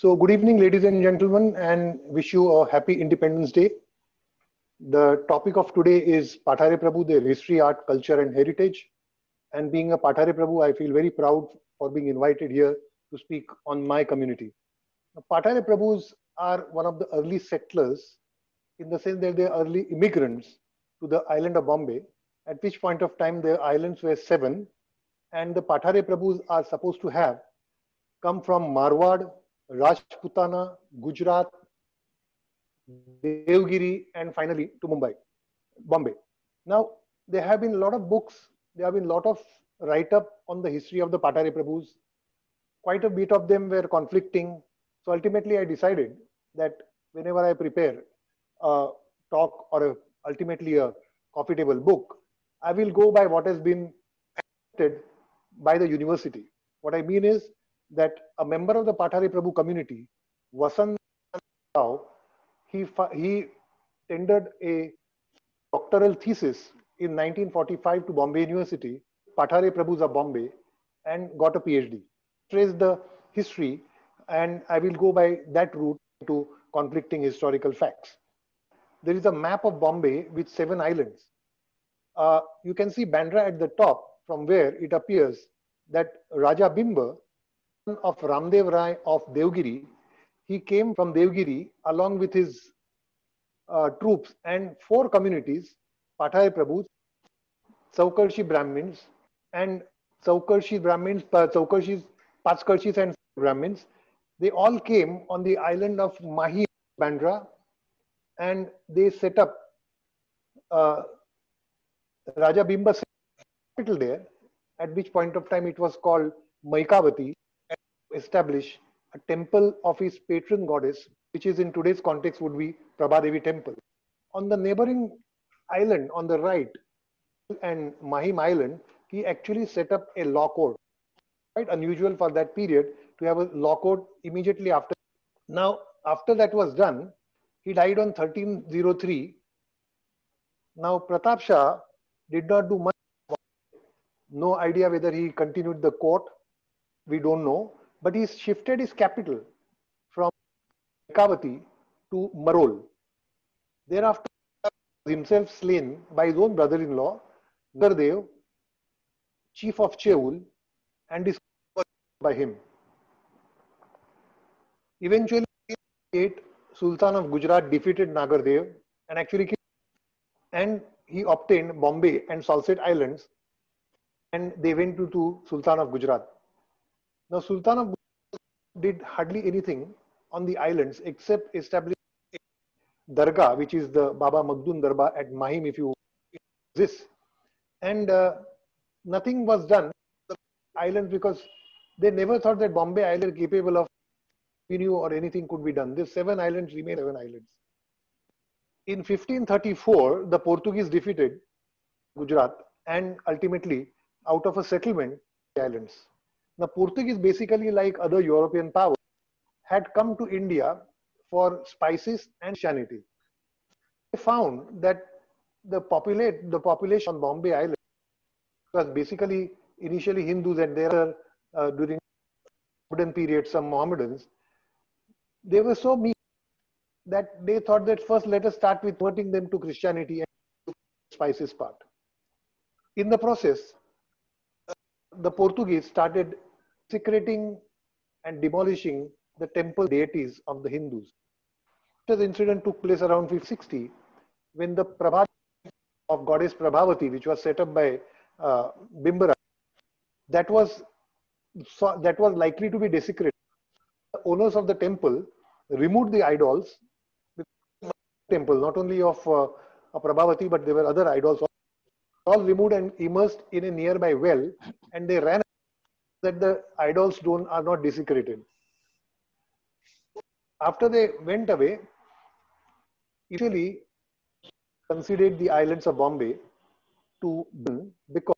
So good evening, ladies and gentlemen, and wish you a happy Independence Day. The topic of today is Pathare Prabhu, their history, art, culture, and heritage. And being a Pathare Prabhu, I feel very proud for being invited here to speak on my community. Pathare Prabhus are one of the early settlers in the sense that they are early immigrants to the island of Bombay, at which point of time the islands were seven, and the Pathare Prabhus are supposed to have come from Marwad, Rajputana, Gujarat, Devgiri, and finally to Mumbai, Bombay. Now, there have been a lot of books, there have been a lot of write up on the history of the Patari Prabhus. Quite a bit of them were conflicting. So ultimately, I decided that whenever I prepare a talk or a, ultimately a coffee table book, I will go by what has been accepted by the university. What I mean is that a member of the Pathare Prabhu community, Vasant Rao, he, he tendered a doctoral thesis in 1945 to Bombay University, Pathare Prabhus of Bombay, and got a PhD. Trace the history, and I will go by that route to conflicting historical facts. There is a map of Bombay with seven islands. Uh, you can see Bandra at the top, from where it appears that Raja Bimba, of Ramdev Rai of Devgiri, he came from Devgiri along with his uh, troops and four communities, Pathare Prabhus, Saukarshi Brahmins, and Saukarshi Brahmins, Saukarshis, Pachkarshis and Brahmins. They all came on the island of Mahi, Bandra, and they set up uh, Raja Bimba capital there, at which point of time it was called Mahikavati, establish a temple of his patron goddess, which is in today's context would be Prabhadevi temple. On the neighboring island on the right and Mahim Island, he actually set up a law court. Quite unusual for that period to have a law court immediately after. Now, after that was done, he died on 1303. Now, Pratap Shah did not do much. No idea whether he continued the court. We don't know but he shifted his capital from Kavati to Marol. Thereafter, himself slain by his own brother-in-law, Gardev, chief of Cheul, and is by him. Eventually, Sultan of Gujarat defeated Nagardev and actually killed and he obtained Bombay and Salsette Islands and they went to, to Sultan of Gujarat. Now, Sultan of did hardly anything on the islands except establish dargah, which is the Baba Magdun Darbar at Mahim, if you this, and uh, nothing was done on the islands because they never thought that Bombay Island capable of revenue or anything could be done. These seven islands remain seven islands. In 1534, the Portuguese defeated Gujarat and ultimately, out of a settlement, the islands. The Portuguese, basically like other European powers, had come to India for spices and Christianity. They found that the populate the population on Bombay Island was basically initially Hindus and there uh, during modern period some Mohammedans. They were so meek that they thought that first let us start with converting them to Christianity and spices part. In the process, the Portuguese started desecrating and demolishing the temple deities of the Hindus. This incident took place around 560 when the Prabhat of goddess Prabhavati, which was set up by uh, Bimbara, that was so, that was likely to be desecrated. The owners of the temple removed the idols, the temple not only of uh, Prabhavati, but there were other idols, all removed and immersed in a nearby well, and they ran that the idols don't are not desecrated. After they went away, Italy considered the islands of Bombay to because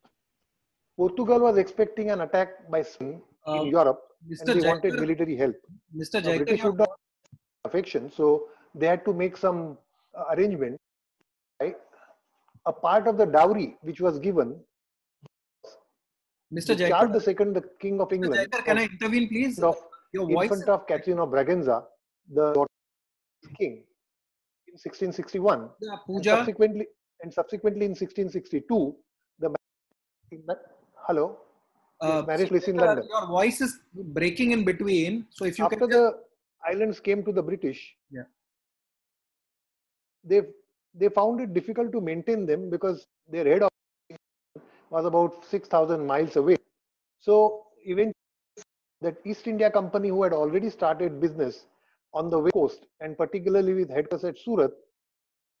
Portugal was expecting an attack by Spain uh, in Europe Mr. and they wanted military help. Mr. Jayakar, British would not affection, so they had to make some uh, arrangement. Right? A part of the dowry which was given Mr. Jayakar, Charles II, the King of England. Jayakar, can I intervene, please? Of Your in voice front is- of Catherine of Braganza, the king, in 1661. Yeah, And subsequently, and subsequently in 1662, the in hello, Uh, marriage place in London. Your voice is breaking in between. So if you after can the islands came to the British, Yeah. they they found it difficult to maintain them because their head office was about 6,000 miles away. So even that East India Company, who had already started business on the west coast and particularly with headquarters at Surat,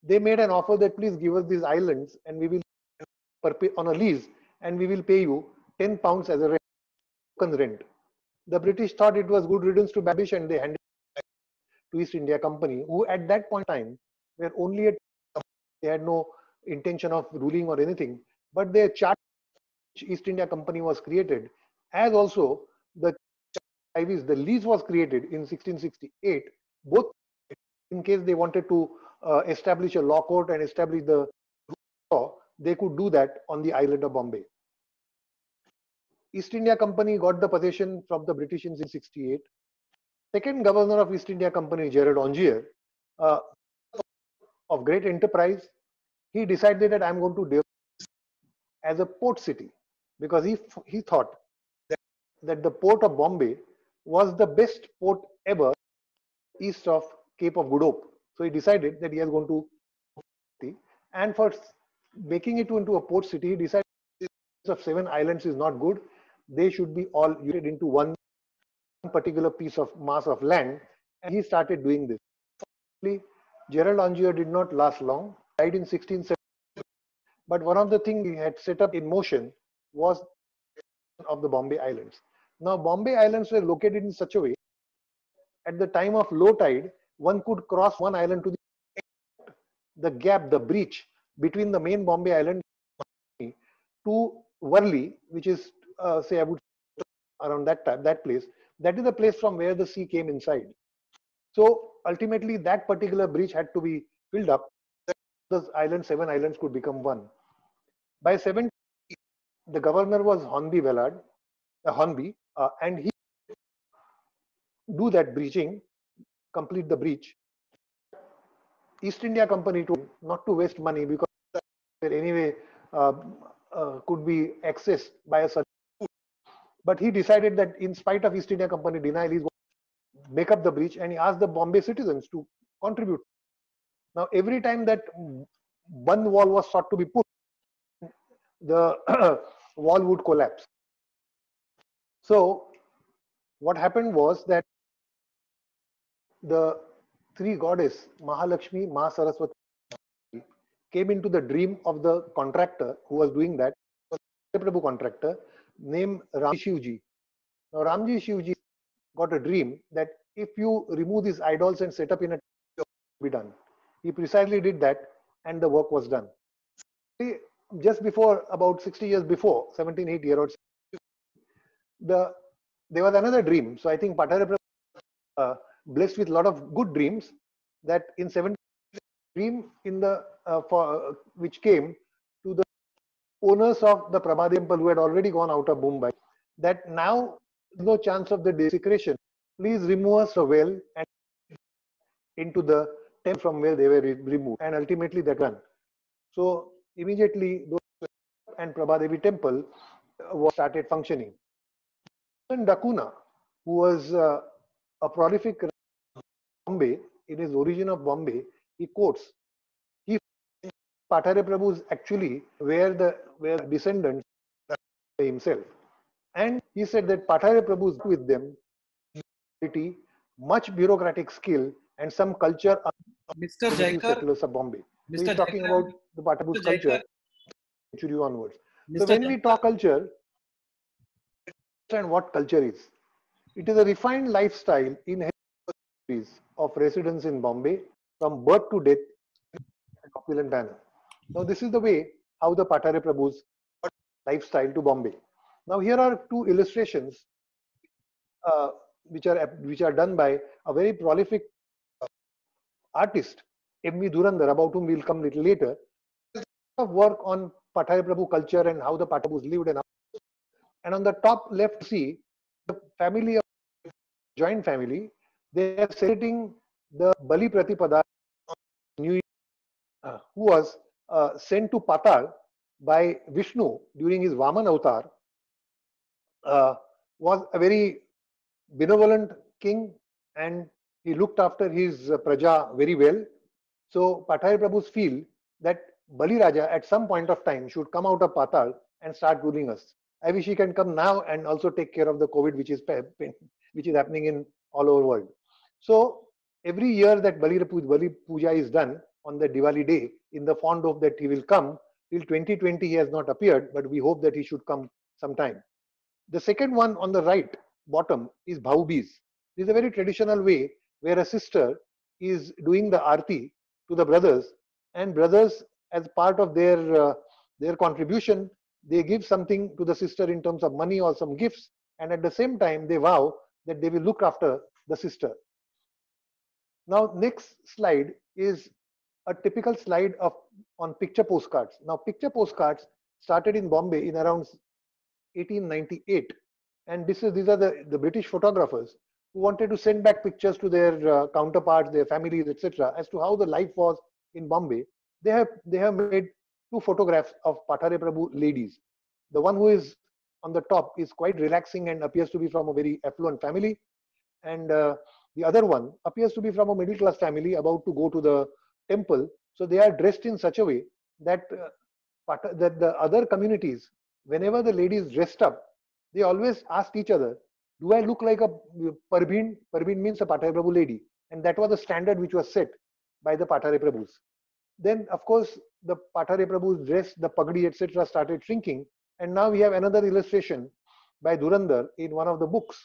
they made an offer that please give us these islands and we will on a lease and we will pay you 10 pounds as a rent, rent. The British thought it was good riddance to Babish and they handed it to East India Company, who at that point in time were only a they had no intention of ruling or anything, but their chart East India Company was created, as also the Ivies, the lease was created in 1668, both in case they wanted to uh, establish a law court and establish the law, they could do that on the island of Bombay. East India Company got the possession from the British in 1668. Second governor of East India Company, Gerald Aungier, uh, of great enterprise, he decided that I'm going to develop as a port city because he he thought that, that the port of Bombay was the best port ever east of Cape of Good Hope. So he decided that he was going to and for making it into a port city, he decided of seven islands is not good. They should be all united into one particular piece of mass of land, and he started doing this. Gerald Aungier did not last long, died in 1670. But one of the things he had set up in motion was of the Bombay Islands. Now, Bombay Islands were located in such a way, at the time of low tide, one could cross one island to the the gap, the breach between the main Bombay Island to Worli, which is, uh, say, I would around that time, that place. That is the place from where the sea came inside. So ultimately, that particular breach had to be filled up. The island, seven islands, could become one. By 70, the governor was Hornby Vellard, uh, Hornby, uh, and he do that breaching, complete the breach. East India Company him not to waste money because anyway uh, uh, could be accessed by a certain. But he decided that in spite of East India Company denial, he's to make up the breach, and he asked the Bombay citizens to contribute. Now, every time that one wall was sought to be put, the wall would collapse. So, what happened was that the three goddess Mahalakshmi, Ma Saraswati came into the dream of the contractor who was doing that, Prabhu contractor named Ram Shivji. Now Ramji Shivji got a dream that if you remove these idols and set up in a job, it will be done. He precisely did that and the work was done. Just before about 60 years before, 1780 or the there was another dream. So I think patara uh, blessed with a lot of good dreams that in 70 dream in the uh, for uh, which came to the owners of the Prabha temple who had already gone out of Mumbai that now no chance of the desecration please remove us a well and into the temple from where they were removed and ultimately that one so immediately those and Prabhadevi temple uh, was started functioning and Da Cunha who was uh, a prolific Bombay in his origin of Bombay he quotes he Pathare Prabhu is actually where the where descendants himself and he said that Pathare Prabhu is with them much bureaucratic skill and some culture Mr. Jayakar, of Bombay. So Mr. he's talking Jayakar, about the Patabu's Mr. culture century onwards. Mr. So when we talk culture, understand what culture is. It is a refined lifestyle in of residents in Bombay from birth to death in opulent manner. Now this is the way how the Pathare Prabhu's lifestyle to Bombay. Now here are two illustrations uh, which are which are done by a very prolific uh, artist, M.V. Dhurandhar, about whom we'll come little later. Of work on Pathare Prabhu culture and how the Patabus lived and how, and on the top left see the family of joint family, they are celebrating the Bali Pratipada New Year, uh, who was uh, sent to Patal by Vishnu during his Vaman avatar, uh, was a very benevolent king and he looked after his uh, praja very well. So Patari Prabhus feel that Bali Raja at some point of time should come out of Patal and start ruling us. I wish he can come now and also take care of the COVID which is which is happening in all over world. So every year that Bali, Bali Puja is done on the Diwali day in the fond hope that he will come. Till 2020 he has not appeared, but we hope that he should come sometime. The second one on the right bottom is Bhaubis. This is a very traditional way where a sister is doing the arti to the brothers and brothers as part of their uh, their contribution they give something to the sister in terms of money or some gifts and at the same time they vow that they will look after the sister. Now next slide is a typical slide of on picture postcards. Now picture postcards started in bombay in around 1898 and this is these are the, the british photographers who wanted to send back pictures to their uh, counterparts their families etc as to how the life was in bombay they have they have made two photographs of Pathare Prabhu ladies. The one who is on the top is quite relaxing and appears to be from a very affluent family. And uh, the other one appears to be from a middle class family about to go to the temple. So they are dressed in such a way that, uh, that the other communities, whenever the ladies dressed up, they always asked each other, do I look like a Parbhin? Parbhin means a Pathare Prabhu lady. And that was the standard which was set by the Pathare Prabhus. Then, of course, the Pathare Prabhu's dress, the pagdi, etc., started shrinking. And now we have another illustration by Dhurandhar in one of the books,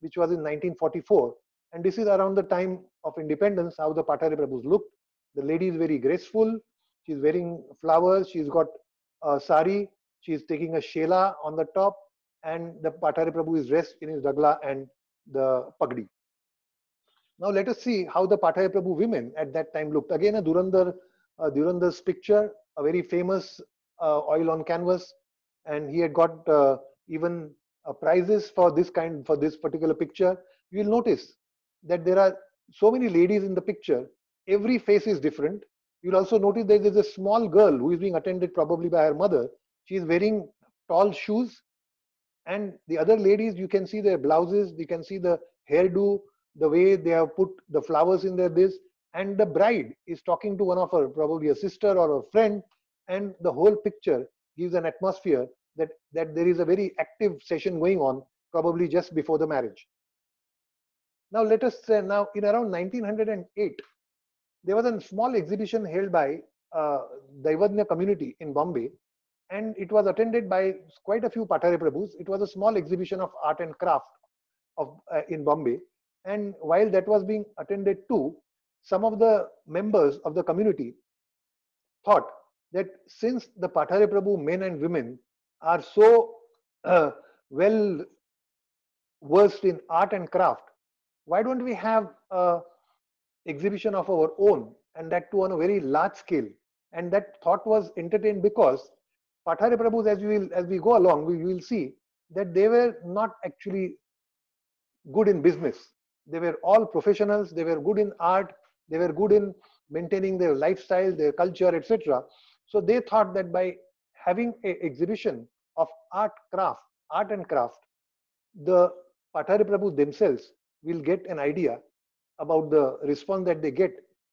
which was in 1944. And this is around the time of independence, how the Pathare Prabhus looked. The lady is very graceful. She's wearing flowers. She's got a sari. She's taking a shela on the top. And the Pathare Prabhu is dressed in his dagla and the pagdi. Now let us see how the Pathare Prabhu women at that time looked. Again, a Dhurandhar uh, this picture, a very famous uh, oil on canvas, and he had got uh, even uh, prizes for this kind for this particular picture. You will notice that there are so many ladies in the picture. Every face is different. You'll also notice that there's a small girl who is being attended probably by her mother. She is wearing tall shoes, and the other ladies you can see their blouses. You can see the hairdo, the way they have put the flowers in their this and the bride is talking to one of her probably a sister or a friend and the whole picture gives an atmosphere that that there is a very active session going on probably just before the marriage now let us say now in around 1908 there was a small exhibition held by uh, Daivadnya community in Bombay and it was attended by quite a few Pathare Prabhus. It was a small exhibition of art and craft of uh, in Bombay and while that was being attended to some of the members of the community thought that since the Pathare Prabhu men and women are so uh, well versed in art and craft, why don't we have a exhibition of our own and that too on a very large scale? And that thought was entertained because Pathare Prabhus, as we will, as we go along, we will see that they were not actually good in business. They were all professionals. They were good in art. They were good in maintaining their lifestyle, their culture, etc. So they thought that by having an exhibition of art craft, art and craft, the Patari Prabhu themselves will get an idea about the response that they get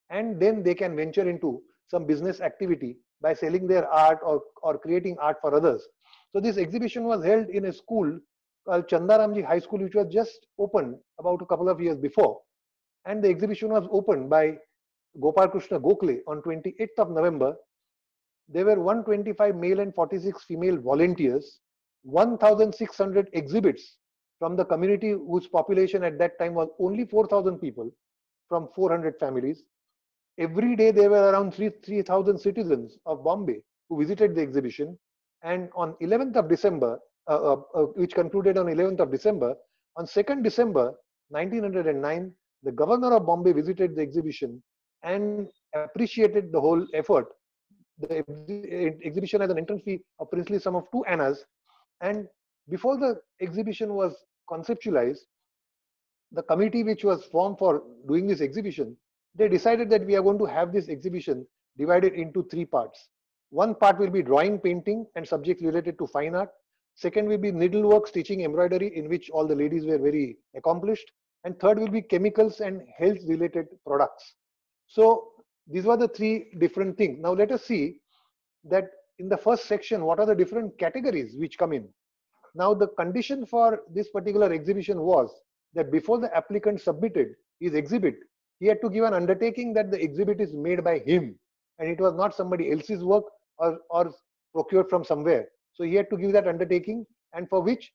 and then they can venture into some business activity by selling their art or, or creating art for others. So this exhibition was held in a school called Chandaramji High School, which was just opened about a couple of years before and the exhibition was opened by Gopal Krishna Gokhale on 28th of November. There were 125 male and 46 female volunteers, 1,600 exhibits from the community whose population at that time was only 4,000 people from 400 families. Every day there were around 3,000 citizens of Bombay who visited the exhibition. And on 11th of December, uh, uh, uh, which concluded on 11th of December, on 2nd December 1909, the governor of Bombay visited the exhibition and appreciated the whole effort. The exhibition has an entrance fee of princely sum of two annas. And before the exhibition was conceptualized, the committee which was formed for doing this exhibition, they decided that we are going to have this exhibition divided into three parts. One part will be drawing, painting, and subjects related to fine art. Second will be needlework, stitching, embroidery, in which all the ladies were very accomplished. And third will be chemicals and health related products. So these were the three different things. Now let us see that in the first section, what are the different categories which come in. Now the condition for this particular exhibition was that before the applicant submitted his exhibit, he had to give an undertaking that the exhibit is made by him and it was not somebody else's work or, or procured from somewhere. So he had to give that undertaking and for which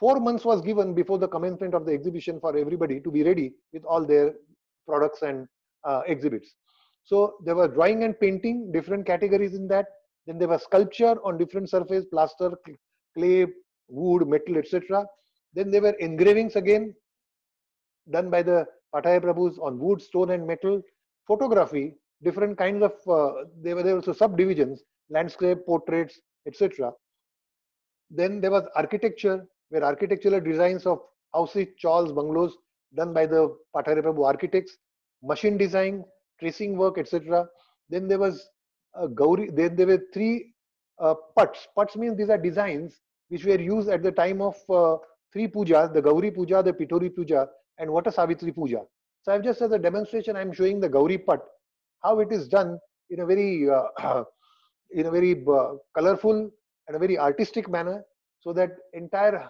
four months was given before the commencement of the exhibition for everybody to be ready with all their products and uh, exhibits. So there were drawing and painting, different categories in that. Then there was sculpture on different surface, plaster, clay, wood, metal, etc. Then there were engravings again, done by the Pataya Prabhus on wood, stone and metal. Photography, different kinds of, uh, there were also subdivisions, landscape, portraits, etc. Then there was architecture, where architectural designs of houses, chawls, bungalows done by the Pataya Prabhu architects, machine design, tracing work, etc. Then there was a Gauri, then there were three uh. Putts means these are designs which were used at the time of uh, three pujas, the Gauri Puja, the Pitori Puja, and Vata Savitri Puja. So I've just as a demonstration, I'm showing the Gauri Putt, how it is done in a very, uh, in a very uh, colorful and a very artistic manner, so that entire,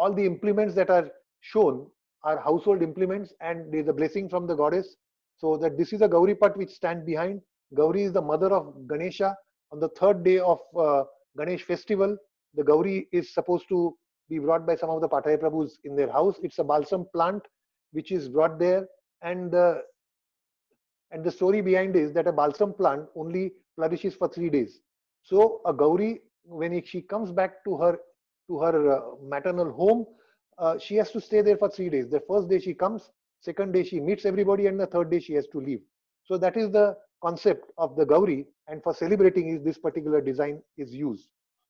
all the implements that are shown are household implements and there's a blessing from the goddess. So that this is a Gauri Putt which stand behind. Gauri is the mother of Ganesha. On the third day of uh, Ganesh festival, the Gauri is supposed to be brought by some of the Pataya Prabhus in their house. It's a balsam plant which is brought there and the and the story behind is that a balsam plant only flourishes for three days. So a Gauri, when she comes back to her to her uh, maternal home, uh, she has to stay there for three days. The first day she comes, second day she meets everybody, and the third day she has to leave. So that is the concept of the Gauri, and for celebrating is this particular design is used.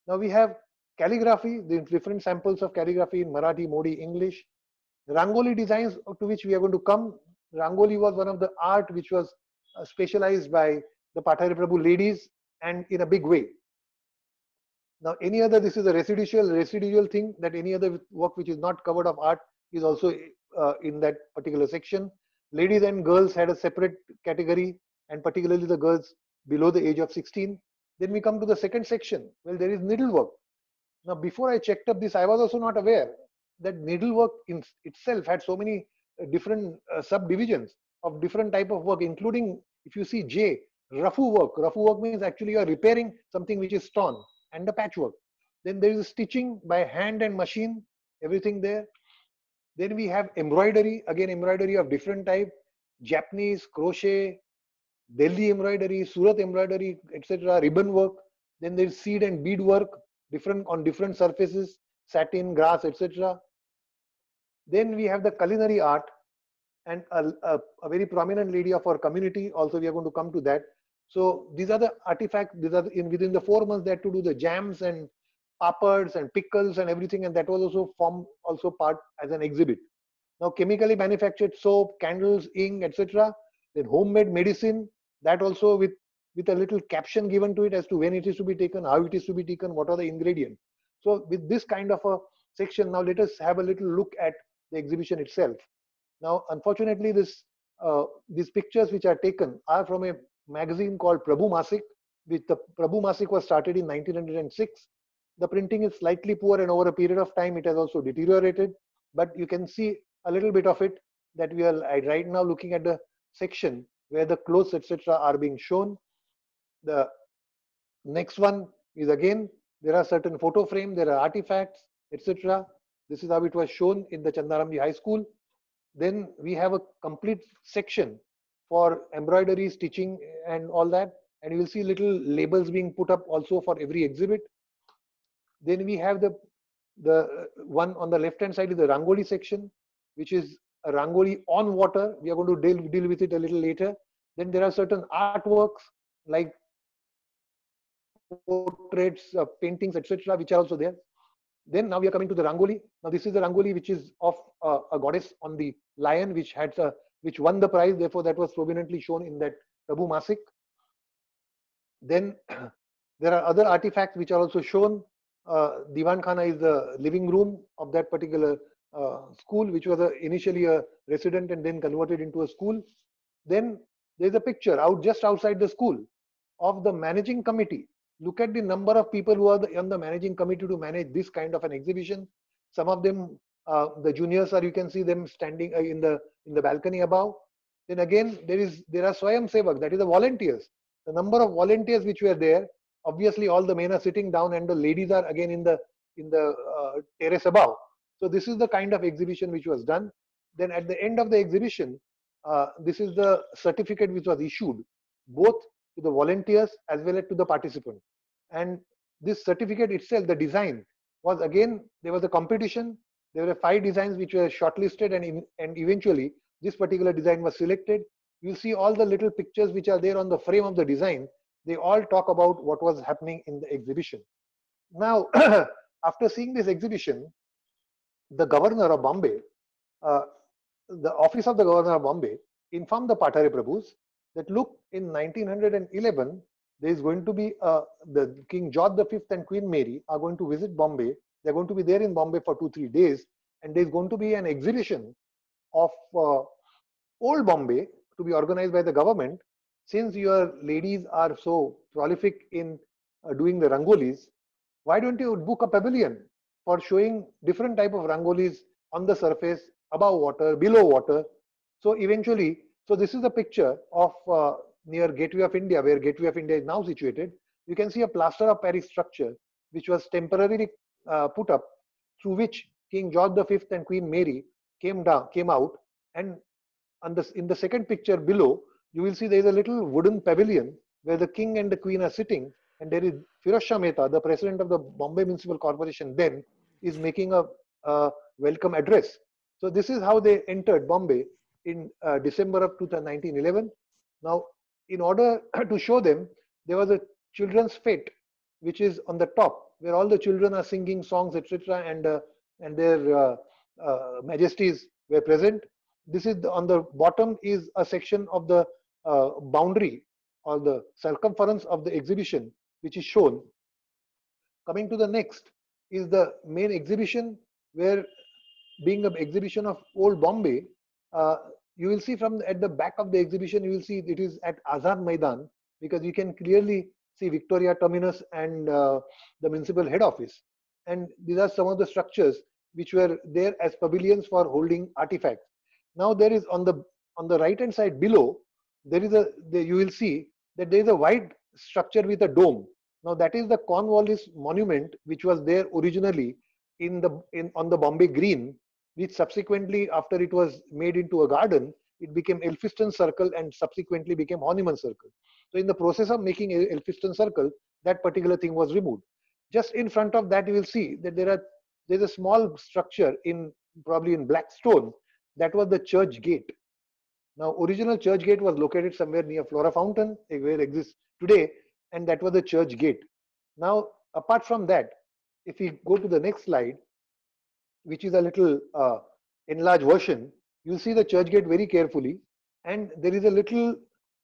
Now we have calligraphy, the different samples of calligraphy in Marathi, Modi, English. Rangoli designs to which we are going to come. Rangoli was one of the art which was uh, specialized by the Pataya Prabhu ladies and in a big way. Now, any other, this is a residual, residual thing that any other work which is not covered of art is also uh, in that particular section. Ladies and girls had a separate category and particularly the girls below the age of 16. Then we come to the second section. Well, there is needlework. Now, before I checked up this, I was also not aware that needlework in itself had so many uh, different uh, subdivisions of different type of work, including if you see J, rafu work. Rafu work means actually you are repairing something which is torn and the patchwork. Then there is stitching by hand and machine, everything there. Then we have embroidery, again embroidery of different type, Japanese, crochet, Delhi embroidery, Surat embroidery, etc., ribbon work. Then there is seed and bead work, different on different surfaces, satin, grass, etc. Then we have the culinary art and a, a, a, very prominent lady of our community. Also, we are going to come to that. So these are the artifacts. These are in within the four months they had to do the jams and papads and pickles and everything, and that was also formed also part as an exhibit. Now, chemically manufactured soap, candles, ink, etc. Then homemade medicine. That also with with a little caption given to it as to when it is to be taken, how it is to be taken, what are the ingredients. So with this kind of a section, now let us have a little look at the exhibition itself. Now, unfortunately, this uh, these pictures which are taken are from a magazine called Prabhu Masik, which the Prabhu Masik was started in 1906. The printing is slightly poor and over a period of time it has also deteriorated, but you can see a little bit of it that we are right now looking at the section where the clothes etc are being shown. The next one is again, there are certain photo frame, there are artifacts, etc. This is how it was shown in the Chandaramji High School. Then we have a complete section for embroidery, stitching, and all that. And you will see little labels being put up also for every exhibit. Then we have the the one on the left hand side is the Rangoli section, which is a Rangoli on water. We are going to deal, deal with it a little later. Then there are certain artworks like portraits, uh, paintings, etc., which are also there. Then now we are coming to the Rangoli. Now this is the Rangoli which is of uh, a goddess on the lion which had a, which won the prize. Therefore, that was prominently shown in that Prabhu Masik. Then there are other artifacts which are also shown. Uh, Divan Khana is the living room of that particular uh, school, which was a, initially a resident and then converted into a school. Then there's a picture out just outside the school of the managing committee. Look at the number of people who are the, on the managing committee to manage this kind of an exhibition. Some of them, uh, the juniors are, you can see them standing uh, in the in the balcony above. Then again, there is there are Swayam Sevak, that is the volunteers. The number of volunteers which were there, obviously all the men are sitting down and the ladies are again in the in the uh, terrace above. So this is the kind of exhibition which was done. Then at the end of the exhibition, uh, this is the certificate which was issued both to the volunteers as well as to the participant. And this certificate itself, the design was again, there was a competition. There were five designs which were shortlisted and, and eventually this particular design was selected. You see all the little pictures which are there on the frame of the design. They all talk about what was happening in the exhibition. Now, after seeing this exhibition, the governor of Bombay, uh, the office of the governor of Bombay informed the Pathare Prabhus that look, in 1911, there is going to be uh, the King George V and Queen Mary are going to visit Bombay. They're going to be there in Bombay for two, three days, and there's going to be an exhibition of uh, old Bombay to be organized by the government. Since your ladies are so prolific in uh, doing the rangolis, why don't you book a pavilion for showing different type of rangolis on the surface, above water, below water. So eventually, so this is a picture of uh, near Gateway of India, where Gateway of India is now situated. You can see a plaster of Paris structure, which was temporarily uh, put up, through which King George V and Queen Mary came down, came out, and on this, in the second picture below, you will see there is a little wooden pavilion where the king and the queen are sitting, and there is Firoz Shah Mehta, the president of the Bombay Municipal Corporation, then is making a, a welcome address. So this is how they entered Bombay in uh, December of 1911. Now, in order to show them, there was a children's fete, which is on the top, where all the children are singing songs, etc., and uh, and their uh, uh, majesties were present. This is the, on the bottom is a section of the uh, boundary or the circumference of the exhibition, which is shown. Coming to the next is the main exhibition, where being an exhibition of old Bombay, uh, you will see from at the back of the exhibition, you will see it is at Azad Maidan because you can clearly see Victoria Terminus and uh, the municipal head office. And these are some of the structures which were there as pavilions for holding artifacts. Now there is on the on the right hand side below, there is a there you will see that there is a wide structure with a dome. Now that is the Cornwallis monument which was there originally in the in on the Bombay Green which subsequently, after it was made into a garden, it became Elphinstone Circle and subsequently became Horniman Circle. So in the process of making Elphinstone Circle, that particular thing was removed. Just in front of that, you will see that there are there's a small structure in probably in black stone that was the church gate. Now, original church gate was located somewhere near Flora Fountain, where it exists today, and that was the church gate. Now, apart from that, if we go to the next slide, which is a little uh, enlarged version, you'll see the church gate very carefully. And there is a little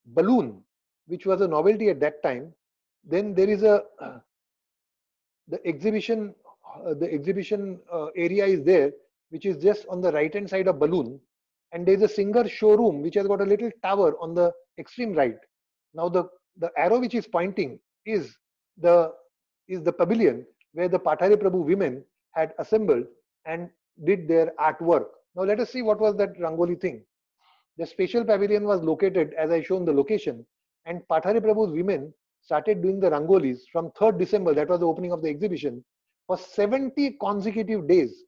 balloon, which was a novelty at that time. Then there is a, the exhibition, uh, the exhibition uh, area is there, which is just on the right hand side of balloon. And there's a Singer showroom, which has got a little tower on the extreme right. Now the, the arrow which is pointing is the, is the pavilion where the Pathare Prabhu women had assembled and did their artwork. Now let us see what was that Rangoli thing. The special pavilion was located as I shown the location and Pathare Prabhu's women started doing the Rangolis from 3rd December, that was the opening of the exhibition, for 70 consecutive days.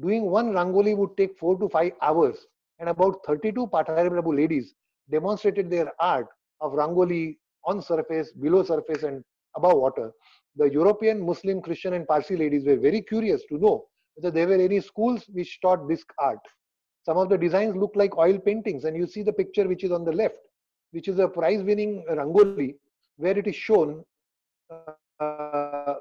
Doing one Rangoli would take 4 to 5 hours and about 32 Pathare Prabhu ladies demonstrated their art of Rangoli on surface, below surface and above water. The European, Muslim, Christian and Parsi ladies were very curious to know whether there were any schools which taught this art. Some of the designs look like oil paintings, and you see the picture which is on the left, which is a prize winning Rangoli, where it is shown uh,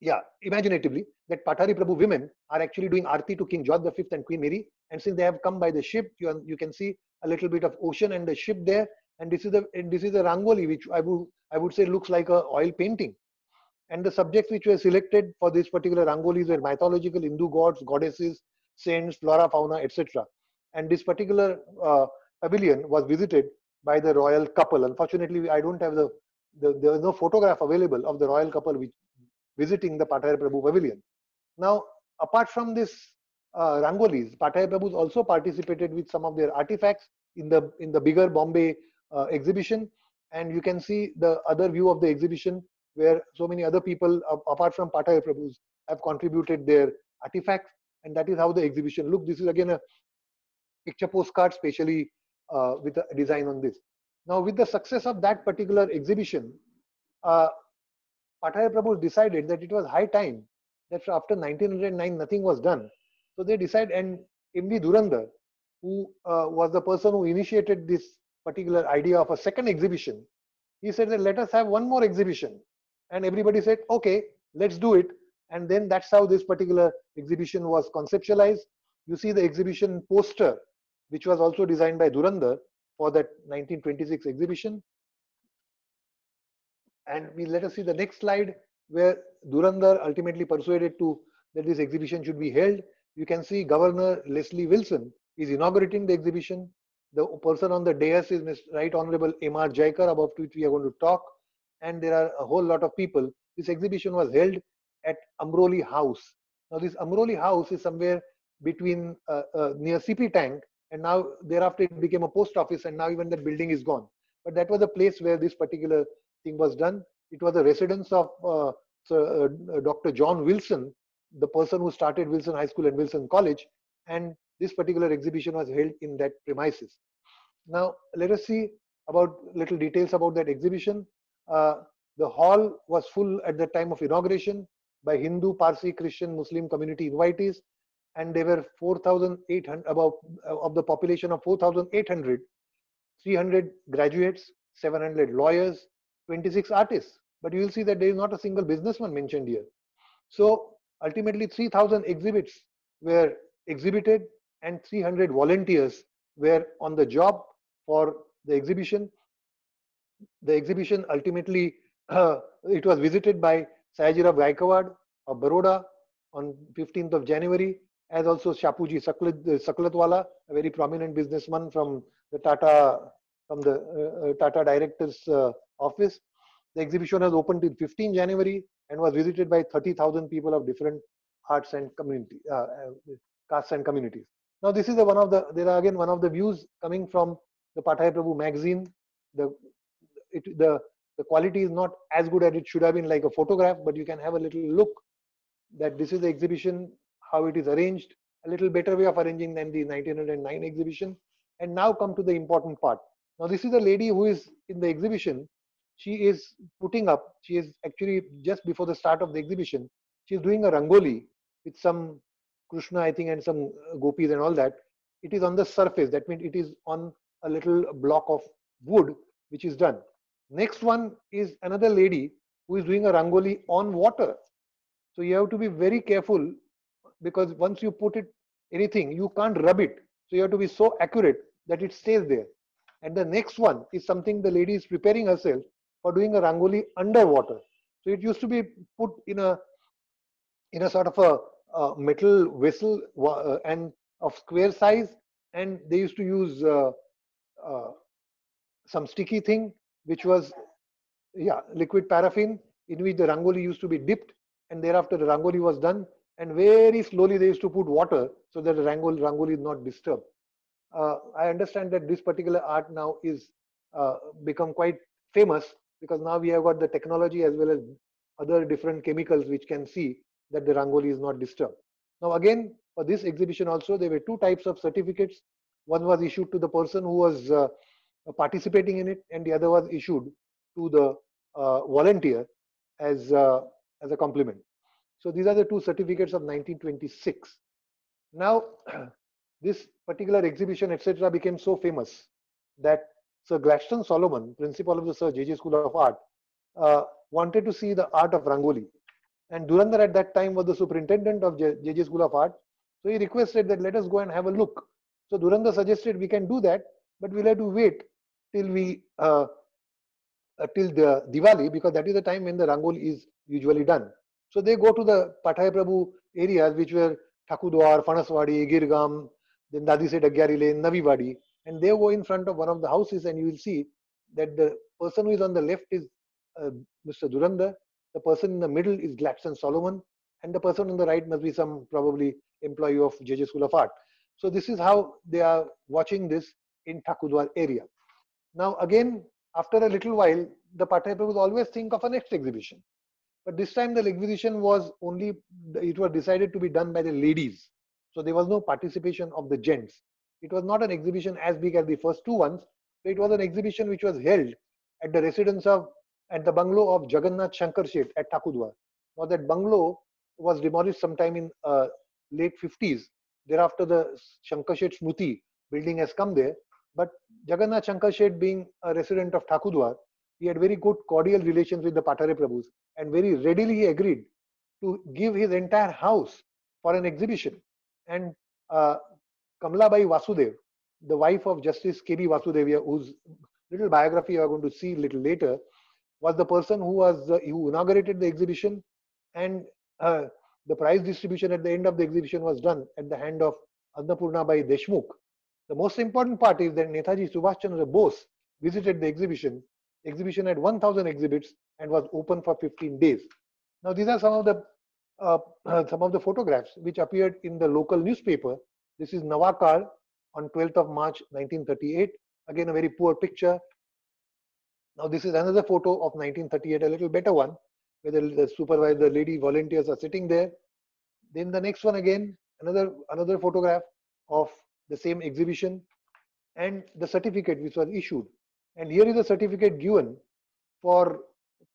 yeah, imaginatively, that Patari Prabhu women are actually doing arti to King George V and Queen Mary. And since they have come by the ship, you, you can see a little bit of ocean and the ship there. And this is the this is a rangoli, which I would I would say looks like a oil painting. And the subjects which were selected for this particular rangolis were mythological Hindu gods, goddesses, saints, flora, fauna, etc. And this particular uh, pavilion was visited by the royal couple. Unfortunately, I don't have the, the there is no photograph available of the royal couple which visiting the Patayar Prabhu pavilion. Now, apart from this uh, rangolis, Patayar Prabhus also participated with some of their artifacts in the in the bigger Bombay uh, exhibition, and you can see the other view of the exhibition where so many other people apart from Patayar Prabhus have contributed their artifacts, and that is how the exhibition looked. This is again a picture postcard, specially uh, with a design on this. Now, with the success of that particular exhibition, uh, Prabhu decided that it was high time that after 1909 nothing was done. So they decided, and M.V. Dhurandhar, who uh, was the person who initiated this particular idea of a second exhibition, he said that let us have one more exhibition. And everybody said, okay, let's do it. And then that's how this particular exhibition was conceptualized. You see the exhibition poster, which was also designed by Dhurandhar for that 1926 exhibition. And we let us see the next slide where Dhurandhar ultimately persuaded to that this exhibition should be held. You can see Governor Leslie Wilson is inaugurating the exhibition. The person on the dais is. Right Honorable M.R. Jayakar, about which we are going to talk. And there are a whole lot of people. This exhibition was held at Ambroli House. Now, this Ambroli House is somewhere between uh, uh, near CP Tank, and now thereafter it became a post office, and now even that building is gone. But that was the place where this particular thing was done. It was a residence of uh, uh, Dr. John Wilson, the person who started Wilson High School and Wilson College, and this particular exhibition was held in that premises. Now, let us see about little details about that exhibition. Uh, the hall was full at the time of inauguration by Hindu, Parsi, Christian, Muslim community invitees, and there were 4,800 about uh, of the population of 4,800, 300 graduates, 700 lawyers, 26 artists. But you will see that there is not a single businessman mentioned here. So ultimately 3,000 exhibits were exhibited and 300 volunteers were on the job for the exhibition. The exhibition ultimately, uh, it was visited by Sayajirao Gaikwad of Baroda on 15th of January, as also Shapuji Saklat, Saklatwala, a very prominent businessman from the Tata, from the uh, uh Tata director's uh, office. The exhibition has opened in 15 January and was visited by 30,000 people of different arts and community, uh, uh, castes and communities. Now, this is one of the, there are again one of the views coming from the Patayar Prabhu magazine. The, it, the, the quality is not as good as it should have been like a photograph, but you can have a little look that this is the exhibition, how it is arranged, a little better way of arranging than the 1909 exhibition. And now come to the important part. Now, this is a lady who is in the exhibition she is putting up, she is actually just before the start of the exhibition, she is doing a rangoli with some Krishna, I think, and some uh, gopis and all that. It is on the surface. That means it is on a little block of wood, which is done. Next one is another lady who is doing a rangoli on water. So you have to be very careful because once you put it anything, you can't rub it. So you have to be so accurate that it stays there. And the next one is something the lady is preparing herself for doing a rangoli underwater. So it used to be put in a in a sort of a, a metal vessel uh, and of square size, and they used to use uh, uh, some sticky thing, which was yeah liquid paraffin, in which the rangoli used to be dipped, and thereafter the rangoli was done, and very slowly they used to put water so that the rangoli rangoli is not disturbed. Uh, I understand that this particular art now is uh, become quite famous because now we have got the technology as well as other different chemicals which can see that the rangoli is not disturbed. Now again, for this exhibition also, there were two types of certificates. One was issued to the person who was uh, participating in it and the other was issued to the uh, volunteer as, uh, as a compliment. So these are the two certificates of 1926. Now, this particular exhibition, etc., became so famous that Sir Gladstone Solomon, principal of the Sir J.J. School of Art, uh, wanted to see the art of Rangoli. And Dhurandhar at that time was the superintendent of JJ School of Art. So he requested that let us go and have a look. So Dhurandhar suggested we can do that, but we'll have to wait till we uh, uh, till the Diwali because that is the time when the Rangoli is usually done. So they go to the Pathare Prabhu areas which were Thakurdwar, Fanaswadi, Girgaum, then Dadisheth Agyari Lane, Navi and they go in front of one of the houses and you will see that the person who is on the left is uh, Mr. Dhurandhar, the person in the middle is Gladstone Solomon, and the person on the right must be some probably employee of JJ School of Art. So this is how they are watching this in Thakurdwar area. Now again, after a little while, the Pathare Prabhus always think of a next exhibition. But this time the exhibition was only, it was decided to be done by the ladies. So there was no participation of the gents. It was not an exhibition as big as the first two ones. It was an exhibition which was held at the residence of, at the bungalow of Jagannath Shankar Shet at Thakurdwar. Now that bungalow was demolished sometime in uh, late 50s. Thereafter the Shankar Shet Smruti building has come there. But Jagannath Shankar Shet being a resident of Thakurdwar, he had very good cordial relations with the Pathare Prabhus and very readily he agreed to give his entire house for an exhibition. And uh, Kamlabai Vasudev, the wife of Justice K.B. Vasudevia, whose little biography you are going to see a little later, was the person who was uh, who inaugurated the exhibition and uh, the prize distribution at the end of the exhibition was done at the hand of Annapurna Bai Deshmukh. The most important part is that Netaji Subhash Chandra Bose visited the exhibition. Exhibition had 1,000 exhibits and was open for 15 days. Now these are some of the uh, some of the photographs which appeared in the local newspaper. This is Navakal on 12th of March 1938. Again, a very poor picture. Now this is another photo of 1938, a little better one, where the, the supervisor, lady volunteers are sitting there. Then the next one again, another another photograph of the same exhibition and the certificate which was issued. And here is a certificate given for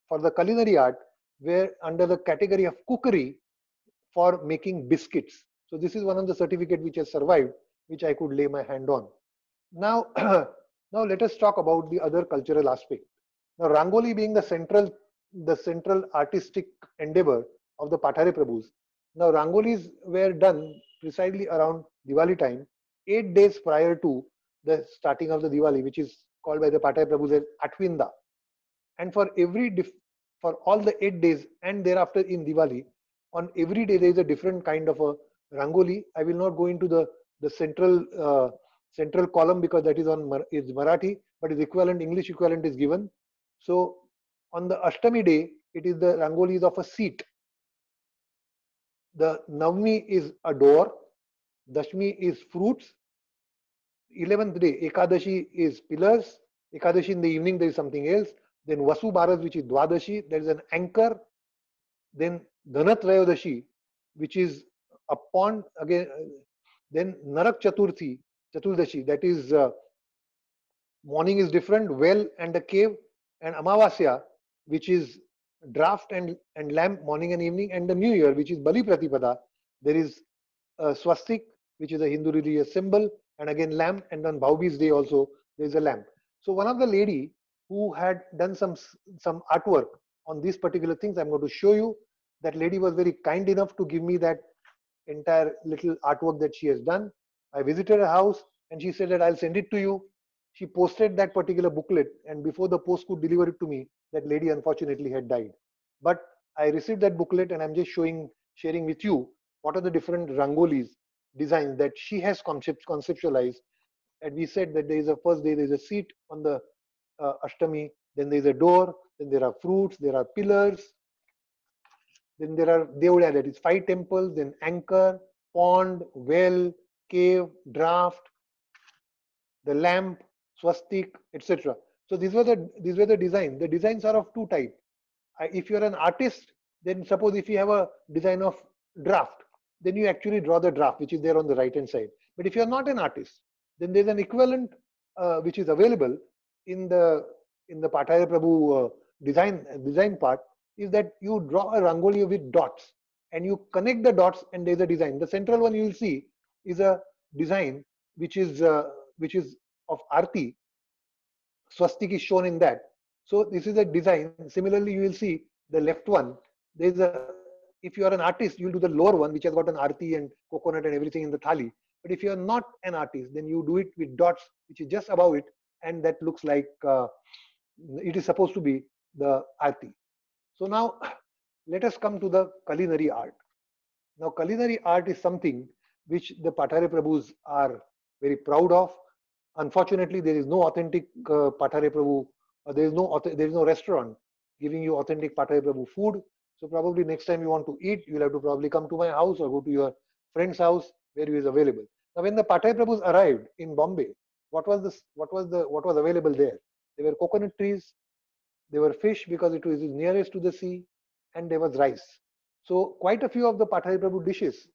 for the culinary art where under the category of cookery for making biscuits. So this is one of the certificate which has survived, which I could lay my hand on. Now, now let us talk about the other cultural aspect. Now Rangoli being the central, the central artistic endeavor of the Pathare Prabhus. Now Rangolis were done precisely around Diwali time, eight days prior to the starting of the Diwali, which is called by the Pathare Prabhus as Atvinda. And for every for all the eight days and thereafter in Diwali, on every day there is a different kind of a rangoli. I will not go into the the central uh, central column because that is on is Marathi, but its equivalent English equivalent is given. So on the Ashtami day, it is the rangolis of a seat. The Navmi is a door. Dashmi is fruits. 11th day, Ekadashi is pillars. Ekadashi in the evening, there is something else. Then Vasu Bharat, which is Dwadashi, there is an anchor. Then Dhanatrayodashi, which is a pond again. Then Narak Chaturthi, Chaturdashi, that is uh, morning is different, well and a cave. And Amavasya, which is draft and, and lamp morning and evening. And the new year, which is Bali Pratipada, there is a swastik, which is a Hindu religious symbol. And again, lamp. And on Bhaubis day also, there is a lamp. So one of the lady who had done some some artwork on these particular things. I'm going to show you. That lady was very kind enough to give me that entire little artwork that she has done. I visited her house and she said that I'll send it to you. She posted that particular booklet and before the post could deliver it to me, that lady unfortunately had died. But I received that booklet and I'm just showing, sharing with you what are the different rangolis designs that she has concept, conceptualized. And we said that there is a first day, there is a seat on the uh, Ashtami. Then there is a door. Then there are fruits. There are pillars. Then there are Devuda, that is five temples. Then anchor, pond, well, cave, draft, the lamp, swastik, etc. So these were the these were the designs. The designs are of two types. If you are an artist, then suppose if you have a design of draft, then you actually draw the draft, which is there on the right hand side. But if you are not an artist, then there's an equivalent uh, which is available in the in the Pathare Prabhu uh, design design part is that you draw a rangoli with dots and you connect the dots and there's a design. The central one you will see is a design which is uh, which is of arti. Swastik is shown in that. So this is a design. Similarly, you will see the left one. There is a if you are an artist, you'll do the lower one, which has got an arti and coconut and everything in the thali. But if you are not an artist, then you do it with dots, which is just above it, and that looks like uh, it is supposed to be the arti. So now let us come to the culinary art. Now culinary art is something which the Pathare Prabhus are very proud of. Unfortunately, there is no authentic uh, Pathare Prabhu, there is no there is no restaurant giving you authentic Pathare Prabhu food. So probably next time you want to eat, you'll have to probably come to my house or go to your friend's house where he is available. Now, when the Pathare Prabhus arrived in Bombay, what was this? What was the what was available there? There were coconut trees, there were fish because it was nearest to the sea, and there was rice. So quite a few of the Pathare Prabhu dishes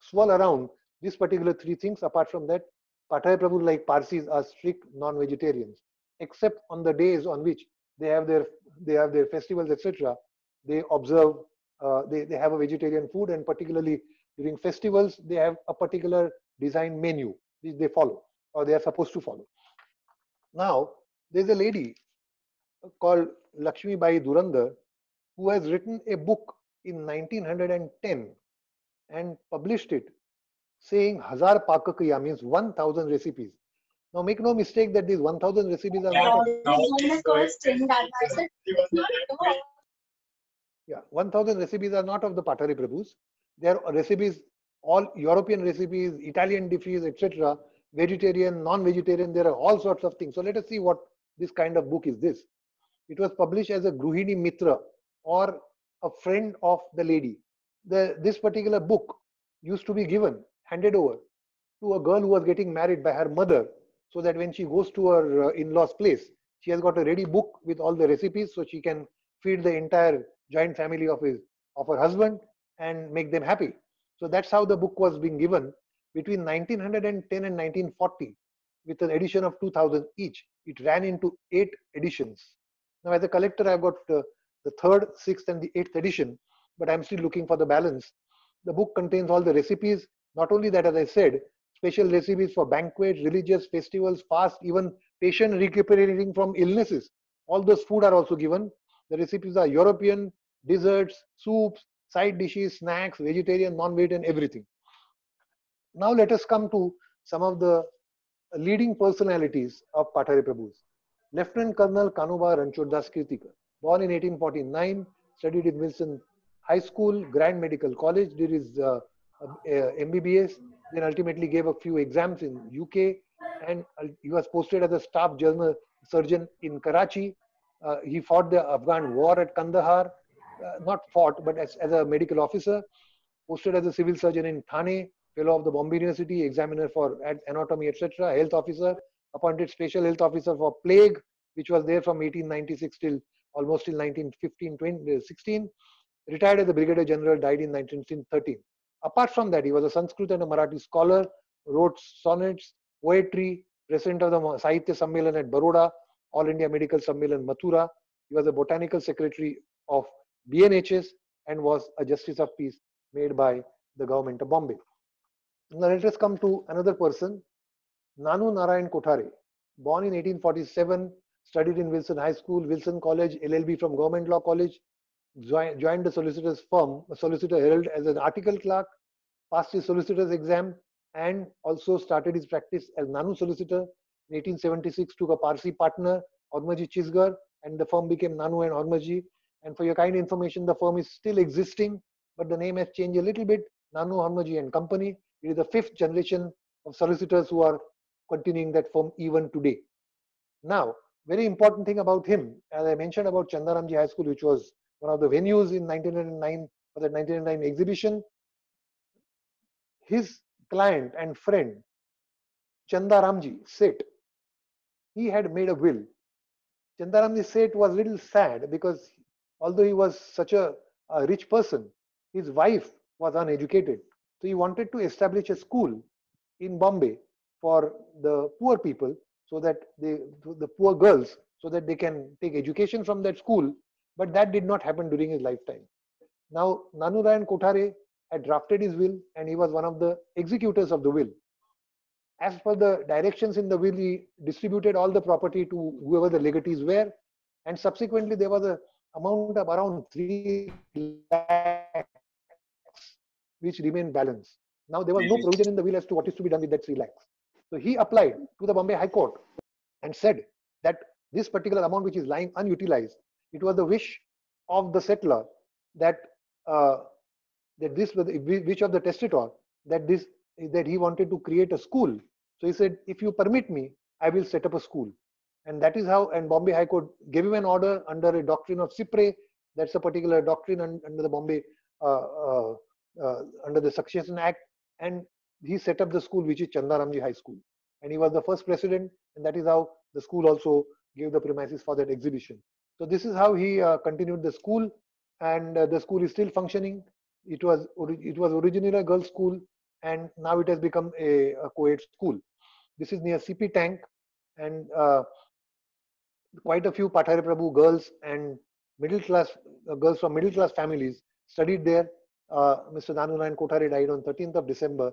swirl around these particular three things. Apart from that, Pathare Prabhu like Parsis are strict non-vegetarians, except on the days on which they have their they have their festivals, etc. They observe uh, they they have a vegetarian food, and particularly during festivals, they have a particular design menu which they follow or they are supposed to follow. Now, there's a lady called Lakshmi Bai Dhurandhar who has written a book in 1910 and published it saying Hazar Pakakriya means 1000 recipes. Now make no mistake that these 1000 recipes are not yeah 1000 recipes are not of the Pathare Prabhus. They are recipes all European recipes, Italian dishes, etc. Vegetarian, non-vegetarian, there are all sorts of things. So let us see what this kind of book is this. It was published as a Gruhini Mitra or a friend of the lady. The, this particular book used to be given, handed over to a girl who was getting married by her mother so that when she goes to her uh, in-laws place, she has got a ready book with all the recipes so she can feed the entire joint family of his of her husband and make them happy. So that's how the book was being given between 1910 and 1940 with an edition of 2000 each. It ran into eight editions. Now, as a collector, I've got uh, the third, sixth, and the eighth edition, but I'm still looking for the balance. The book contains all the recipes. Not only that, as I said, special recipes for banquets, religious festivals, fast, even patient recuperating from illnesses. All those food are also given. The recipes are European, desserts, soups, side dishes, snacks, vegetarian, non-vegetarian, everything. Now let us come to some of the leading personalities of Pathare Prabhus. Lieutenant Colonel Kanuba Ranchod Kirtikar, born in 1849, studied in Wilson High School, Grant Medical College, did his uh, uh, MBBS, then ultimately gave a few exams in UK, and he was posted as a staff general surgeon in Karachi. Uh, he fought the Afghan war at Kandahar, uh, not fought, but as, as a medical officer, posted as a civil surgeon in Thane, fellow of the Bombay University, examiner for anatomy, etc., health officer, appointed special health officer for plague, which was there from 1896 till almost till 1915, 20, 16. Retired as a brigadier general, died in 1913. Apart from that, he was a Sanskrit and a Marathi scholar, wrote sonnets, poetry, president of the Sahitya Sammelan at Baroda, All India Medical Sammelan, Mathura. He was a botanical secretary of BNHS and was a justice of peace made by the government of Bombay. Now let us come to another person, Nanu Narayan Kothare, born in 1847, studied in Wilson High School, Wilson College, LLB from Government Law College, joined the solicitor's firm, Solicitor Herald as an article clerk, passed his solicitor's exam, and also started his practice as Nanu solicitor. In 1876, took a Parsi partner, Hormusji Chisgar, and the firm became Nanu and Hormusji. And for your kind information, the firm is still existing, but the name has changed a little bit. Nanu Hormusji and Company. It is the fifth generation of solicitors who are continuing that firm even today. Now, very important thing about him, as I mentioned about Chandaramji High School, which was one of the venues in 1909 for the 1909 exhibition, his client and friend, Chandaramji Seth, he had made a will. Chandaramji Seth was a little sad because although he was such a, a rich person, his wife was uneducated. So he wanted to establish a school in Bombay for the poor people so that they, the poor girls, so that they can take education from that school. But that did not happen during his lifetime. Now, Nanurayan Kothare had drafted his will and he was one of the executors of the will. As per the directions in the will, he distributed all the property to whoever the legatees were. And subsequently, there was a amount of around 3 lakh which remained balanced. Now there was no provision in the will as to what is to be done with that 3 lakhs. So he applied to the Bombay High Court and said that this particular amount which is lying unutilized, it was the wish of the settler that uh, that this was the wish of the testator that this that he wanted to create a school. So he said, if you permit me, I will set up a school. And that is how, and Bombay High Court gave him an order under a doctrine of cy-près. That's a particular doctrine under the Bombay, uh, uh, uh, under the Succession Act. And he set up the school, which is Chandaramji High School. And he was the first president. And that is how the school also gave the premises for that exhibition. So this is how he uh, continued the school. And uh, the school is still functioning. It was, it was originally a girls' school and now it has become a, a co-ed school. This is near CP Tank, and uh, quite a few Pathare Prabhu girls and middle class uh, girls from middle class families studied there. Uh, Mr. Nanu Nayan Kothare died on 13th of December,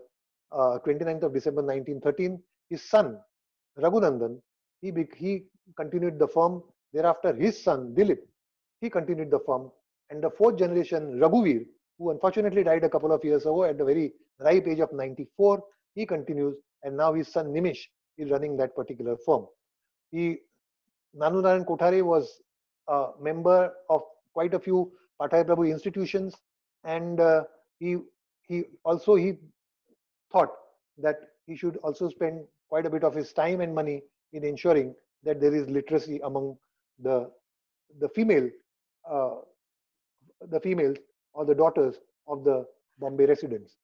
29th uh, of December 1913. His son, Raghunandan, he, he continued the firm. Thereafter, his son, Dilip, he continued the firm. And the fourth generation, Raghuvir, who unfortunately died a couple of years ago at the very ripe age of 94. He continues, and now his son Nimish is running that particular firm. He, Nanu Nanunarayan Kothare was a member of quite a few Pathare Prabhu institutions, and uh, he he also he thought that he should also spend quite a bit of his time and money in ensuring that there is literacy among the the female uh, the females or the daughters of the Bombay residents.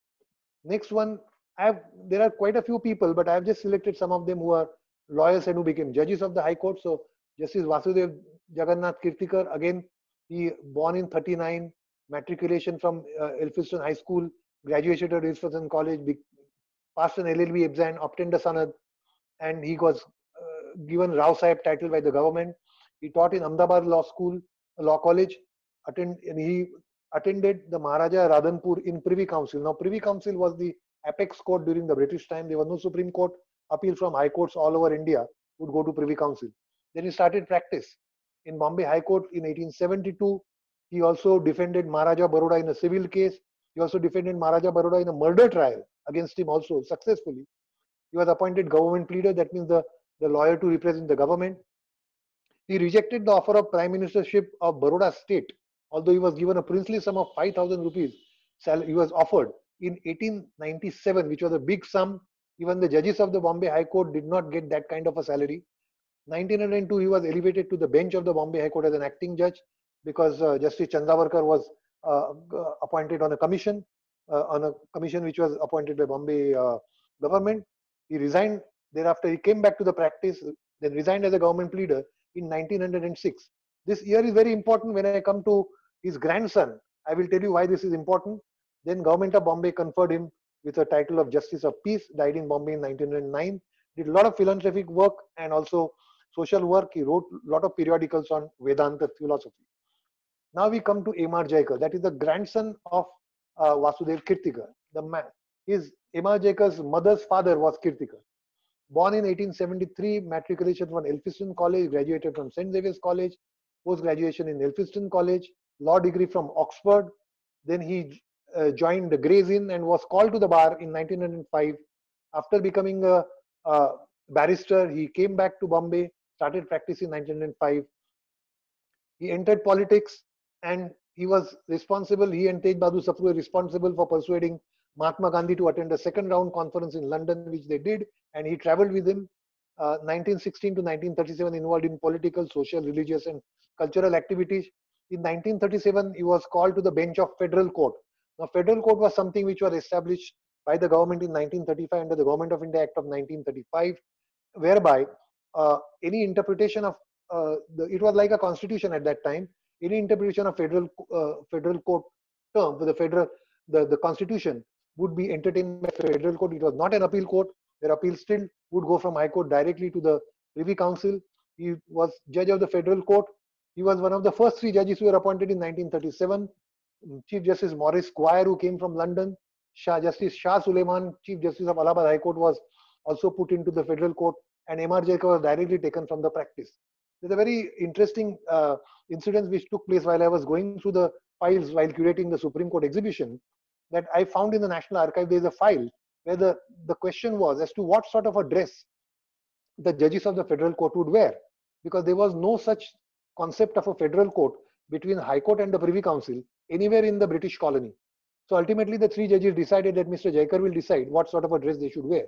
Next one, I have there are quite a few people, but I have just selected some of them who are lawyers and who became judges of the High Court. So Justice Vasudev Jagannath Kirtikar, again, he born in 39, matriculation from uh, Elphinstone High School, graduated at Elphinstone College, passed an LLB exam, obtained a sanad, and he was uh, given Rao Sahib title by the government. He taught in Ahmedabad Law School, Law College, attend, and he attended the Maharaja Radhanpur in Privy Council. Now, Privy Council was the apex court during the British time. There was no Supreme Court. Appeal from high courts all over India would go to Privy Council. Then he started practice in Bombay High Court in 1872. He also defended Maharaja Baroda in a civil case. He also defended Maharaja Baroda in a murder trial against him also successfully. He was appointed government pleader, that means the, the lawyer to represent the government. He rejected the offer of prime ministership of Baroda state although he was given a princely sum of 5,000 rupees, he was offered in 1897, which was a big sum. Even the judges of the Bombay High Court did not get that kind of a salary. 1902, he was elevated to the bench of the Bombay High Court as an acting judge because uh, Justice Chandravarkar was uh, appointed on a commission, uh, on a commission which was appointed by Bombay uh, government. He resigned. Thereafter, he came back to the practice, then resigned as a government pleader in 1906. This year is very important when I come to his grandson. I will tell you why this is important. Then government of Bombay conferred him with a title of Justice of Peace, died in Bombay in 1909, did a lot of philanthropic work and also social work. He wrote a lot of periodicals on Vedanta philosophy. Now we come to M.R. Jayakar, that is the grandson of uh, Vasudev Kirtikar. The man, his M.R. Jayakar's mother's father was Kirtikar. Born in 1873, matriculation from Elphinstone College, graduated from St. Xavier's College, post graduation in Elphinstone College, law degree from Oxford. Then he uh, joined the Gray's Inn and was called to the bar in 1905. After becoming a, a barrister, he came back to Bombay, started practicing in 1905. He entered politics and he was responsible, he and Tej Bahadur Sapru were responsible for persuading Mahatma Gandhi to attend a second round conference in London, which they did, and he traveled with him. Uh, 1916 to 1937 involved in political, social, religious, and cultural activities. In 1937, he was called to the bench of federal court. Now, federal court was something which was established by the government in 1935 under the Government of India Act of 1935, whereby uh, any interpretation of uh, the, it was like a constitution at that time. Any interpretation of federal uh, federal court term for the federal the, the constitution would be entertained by federal court. It was not an appeal court. Their appeal still would go from High Court directly to the Privy Council. He was judge of the federal court he was one of the first three judges who were appointed in 1937. Chief Justice Maurice Gwyer, who came from London. Shah, Justice Shah Suleiman, Chief Justice of Allahabad High Court, was also put into the federal court, and M.R. Jayakar was directly taken from the practice. There's a very interesting uh, incident which took place while I was going through the files while curating the Supreme Court exhibition. that I found in the National Archive, there is a file where the, the question was as to what sort of a dress the judges of the federal court would wear, because there was no such concept of a federal court between High Court and the Privy Council anywhere in the British colony. So ultimately, the three judges decided that Mr. Jayakar will decide what sort of a dress they should wear.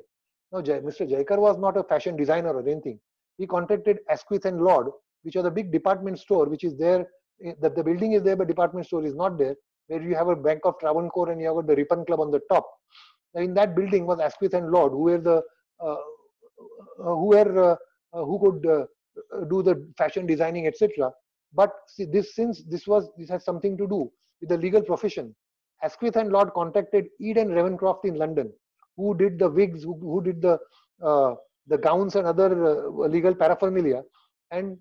Now, Mr. Jayakar was not a fashion designer or anything. He contacted Asquith and Lord, which are the big department store, which is there. Eh, that the building is there, but department store is not there. Where you have a Bank of Travancore and you have the Ripon Club on the top. Now, in that building was Asquith and Lord, who were the uh, uh, who were uh, uh who could uh, do the fashion designing, etc. But see, this since this was this has something to do with the legal profession. Asquith and Lord contacted Ede and Ravenscroft in London, who did the wigs, who, who did the uh, the gowns and other uh, legal paraphernalia, and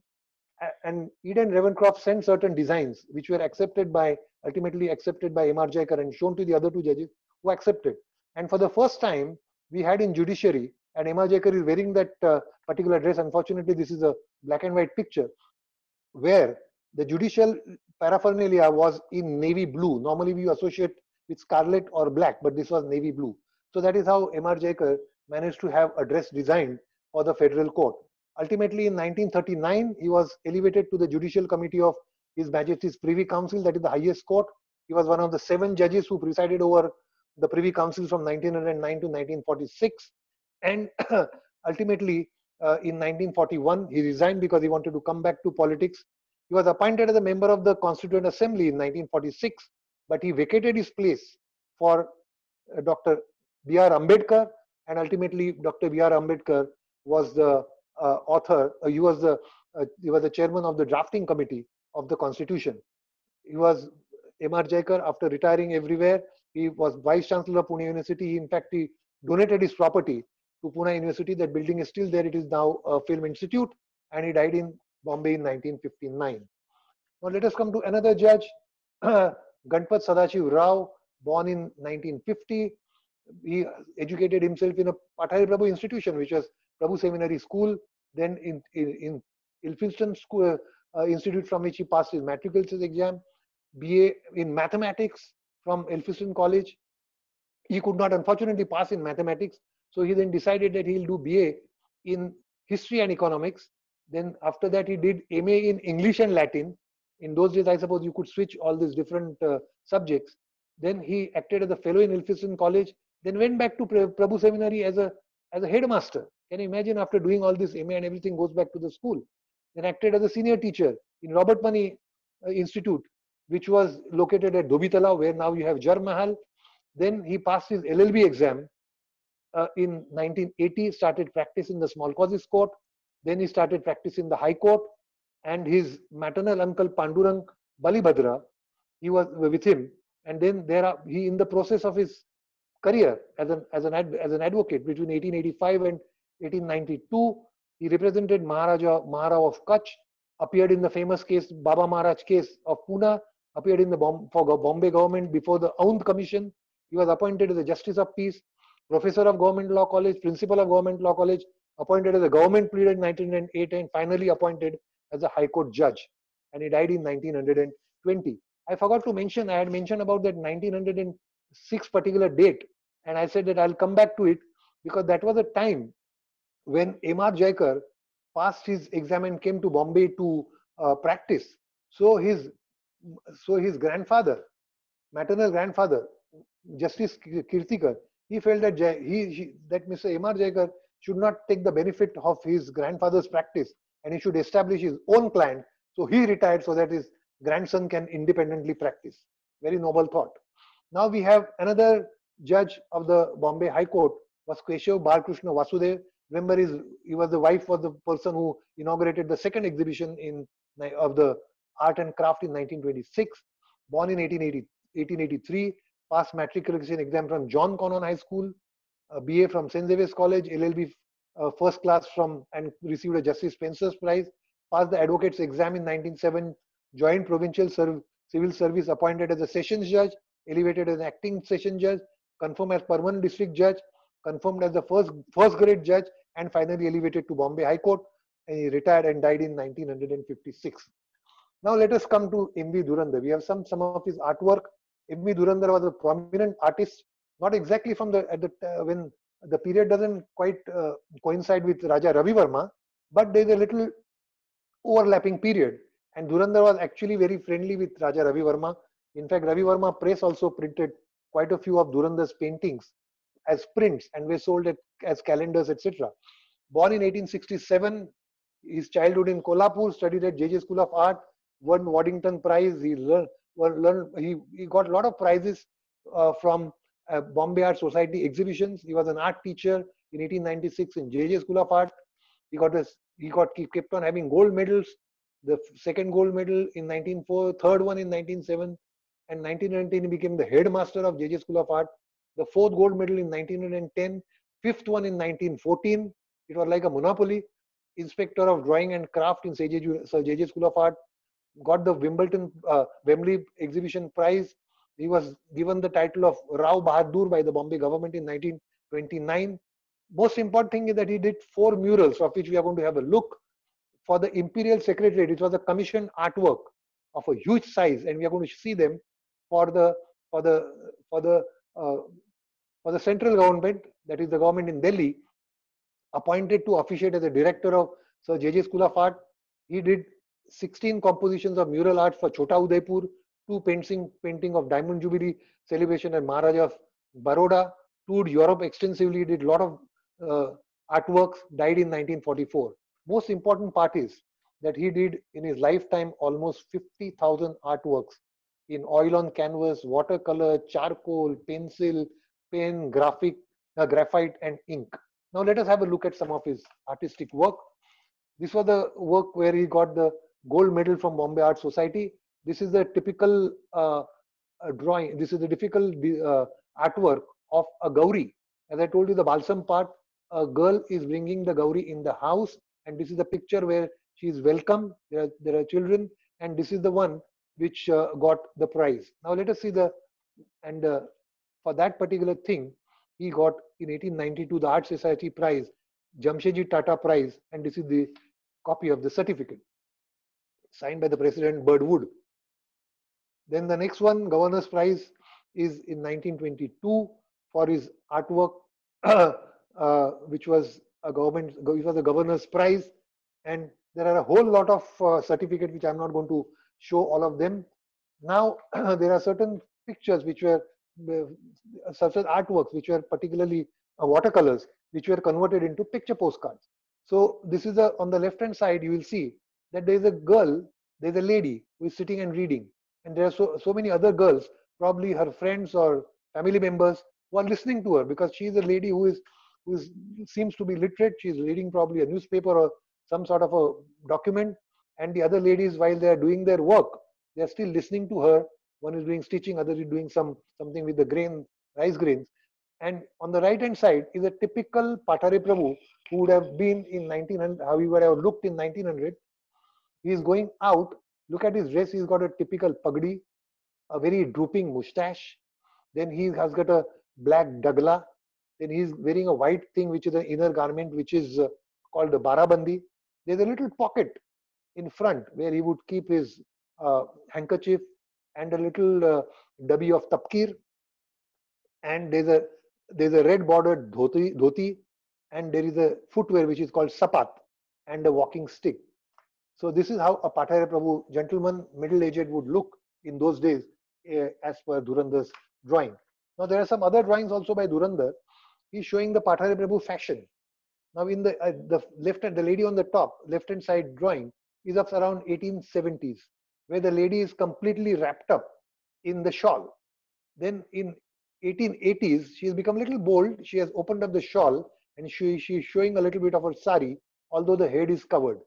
and Ede and Ravenscroft sent certain designs which were accepted by ultimately accepted by M.R. Jayakar and shown to the other two judges who accepted. And for the first time, we had in judiciary, and M.R. Jayakar is wearing that uh, particular dress. Unfortunately, this is a black and white picture where the judicial paraphernalia was in navy blue. Normally, we associate with scarlet or black, but this was navy blue. So that is how M.R. Jayakar managed to have a dress designed for the federal court. Ultimately, in 1939, he was elevated to the Judicial Committee of His Majesty's Privy Council, that is the highest court. He was one of the seven judges who presided over the Privy Council from 1909 to 1946. And ultimately, uh, in 1941, he resigned because he wanted to come back to politics. He was appointed as a member of the Constituent Assembly in 1946, but he vacated his place for uh, Dr. B.R. Ambedkar, and ultimately Dr. B.R. Ambedkar was the uh, author. Uh, he was the uh, he was the chairman of the drafting committee of the Constitution. He was M.R. Jayakar after retiring everywhere. He was vice chancellor of Pune University. He, in fact, he donated his property to Pune University. That building is still there. It is now a film institute, and he died in Bombay in 1959. Now let us come to another judge, Ganpat Sadashiv Rao, born in 1950. He educated himself in a Pathare Prabhu institution, which was Prabhu Seminary School. Then in in, in Elphinstone School uh, Institute, from which he passed his matriculation exam. BA in mathematics from Elphinstone College. He could not, unfortunately, pass in mathematics, so he then decided that he'll do BA in history and economics. Then after that, he did MA in English and Latin. In those days, I suppose you could switch all these different uh, subjects. Then he acted as a fellow in Elphinstone College. Then went back to Prabhu Seminary as a as a headmaster. Can you imagine after doing all this MA and everything goes back to the school? Then acted as a senior teacher in Robert Money uh, Institute, which was located at Dhobitala, where now you have Jer Mahal. Then he passed his LLB exam uh, in 1980, started practice in the small causes court. Then he started practice in the High Court. And his maternal uncle Pandurang Balibhadra, he was with him. And then there are, he in the process of his career as an as an as an advocate between 1885 and 1892. He represented Maharaja Maharao of Kutch, appeared in the famous case Baba Maharaj case of Pune, appeared in the for Bombay government before the Aund Commission. He was appointed as a Justice of Peace, Professor of Government Law College, Principal of Government Law College, appointed as a government pleader in 1908 and finally appointed as a High Court judge. And he died in 1920. I forgot to mention, I had mentioned about that 1906 particular date, and I said that I'll come back to it because that was a time when M.R. Jayakar passed his exam and came to Bombay to uh, practice. So his so his grandfather, maternal grandfather, Justice Kirtikar, he felt that he, he that Mr. M.R. Jayakar should not take the benefit of his grandfather's practice and he should establish his own client. So he retired so that his grandson can independently practice. Very noble thought. Now we have another judge of the Bombay High Court was Keshav Balkrishna Vasudev. Remember, his, he was the wife of the person who inaugurated the second exhibition in of the art and craft in 1926. Born in 1880, 1883, passed matriculation exam from John Connon High School, a BA from St. Xavier's College, LLB uh, first class from and received a Justice Spencer's Prize. Passed the advocate's exam in 1907, joined provincial serv civil service, appointed as a sessions judge, elevated as acting session judge, confirmed as permanent district judge, confirmed as the first first grade judge, and finally elevated to Bombay High Court. And he retired and died in 1956. Now let us come to M.V. Dhurandhar. We have some, some of his artwork. M.V. Dhurandhar was a prominent artist, not exactly from the at the uh, when the period doesn't quite uh, coincide with Raja Ravi Varma, but there's a little overlapping period. And Dhurandhar was actually very friendly with Raja Ravi Varma. In fact, Ravi Varma Press also printed quite a few of Dhurandhar's paintings as prints and were sold at, as calendars, etc. Born in 1867, his childhood in Kolhapur, studied at JJ School of Art, won Waddington Prize. He learned, learned he, he got a lot of prizes uh, from uh, Bombay Art Society exhibitions. He was an art teacher in 1896 in JJ School of Art. He got his, he got he kept on having gold medals. The second gold medal in 1904, third one in 1907, and 1919 he became the headmaster of JJ School of Art. The fourth gold medal in 1910, fifth one in 1914. It was like a monopoly. Inspector of Drawing and Craft in JJ School of Art. Got the Wimbledon uh, Wembley Exhibition Prize. He was given the title of Rao Bahadur by the Bombay government in 1929. Most important thing is that he did four murals, of which we are going to have a look for the Imperial Secretariat. It was a commissioned artwork of a huge size, and we are going to see them for the for the for the uh, for the central government, that is the government in Delhi, appointed to officiate as the director of Sir J.J. School of Art. He did 16 compositions of mural art for Chota Udaipur, two painting, painting of Diamond Jubilee celebration at Maharaja of Baroda, toured Europe extensively, did a lot of uh, artworks, died in 1944. Most important part is that he did in his lifetime almost 50,000 artworks in oil on canvas, watercolor, charcoal, pencil, pen, graphic, uh, graphite, and ink. Now let us have a look at some of his artistic work. This was the work where he got the gold medal from Bombay Art Society. This is the typical uh, drawing. This is the typical uh, artwork of a Gauri. As I told you, the balsam part, a girl is bringing the Gauri in the house, and this is the picture where she is welcome. There are, there are children, and this is the one which uh, got the prize. Now let us see the, and uh, for that particular thing, he got in 1892 the Art Society Prize, Jamshedji Tata Prize, and this is the copy of the certificate signed by the President Birdwood. Then the next one, Governor's Prize, is in 1922 for his artwork, uh, which was a government, which was a Governor's Prize, and there are a whole lot of uh, certificates which I'm not going to show all of them. Now there are certain pictures which were uh, such as artworks which were particularly uh, watercolors which were converted into picture postcards. So this is a on the left hand side you will see that there is a girl, there is a lady who is sitting and reading, and there are so so many other girls, probably her friends or family members, who are listening to her because she is a lady who is who is, seems to be literate. She is reading probably a newspaper or some sort of a document, and the other ladies, while they are doing their work, they are still listening to her. One is doing stitching, other is doing some something with the grain, rice grains. And on the right hand side is a typical Pathare Prabhu who would have been in 1900, how he would have looked in 1900. He is going out. Look at his dress. He's got a typical pagdi, a very drooping mustache. Then he has got a black dagla. Then he's wearing a white thing, which is an inner garment, which is uh, called the barabandi. There's a little pocket in front where he would keep his uh, handkerchief and a little uh, dubby of tapkir. And there's a there's a red bordered dhoti, dhoti and there is a footwear which is called sapat and a walking stick. So this is how a Pathare Prabhu gentleman, middle-aged would look in those days uh, as per Dhurandhar's drawing. Now there are some other drawings also by Dhurandhar. He's showing the Pathare Prabhu fashion. Now in the uh, the left hand, the lady on the top left hand side drawing is of around 1870s, where the lady is completely wrapped up in the shawl. Then in 1880s, she has become a little bold. She has opened up the shawl and she, she is showing a little bit of her sari, although the head is covered.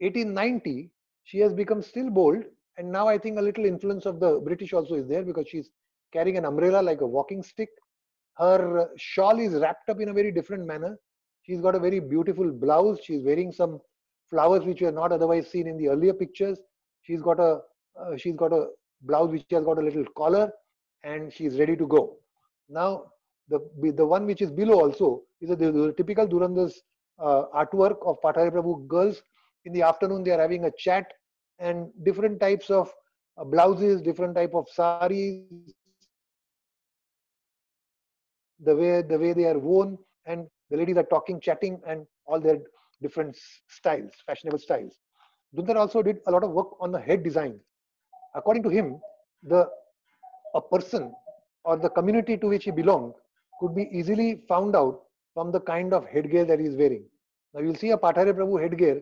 1890, she has become still bold. And now I think a little influence of the British also is there because she's carrying an umbrella like a walking stick. Her shawl is wrapped up in a very different manner. She's got a very beautiful blouse. She's wearing some flowers which were not otherwise seen in the earlier pictures. She's got a uh, she's got a blouse which has got a little collar and she's ready to go. Now the the one which is below also is a the, the typical Dhurandhar's uh, artwork of Pathare Prabhu girls. In the afternoon they are having a chat and different types of uh, blouses, different type of saris, the way the way they are worn, and the ladies are talking, chatting, and all their different styles, fashionable styles. Dhundar also did a lot of work on the head design. According to him, the a person or the community to which he belonged could be easily found out from the kind of headgear that he is wearing. Now you'll see a Pathare Prabhu headgear.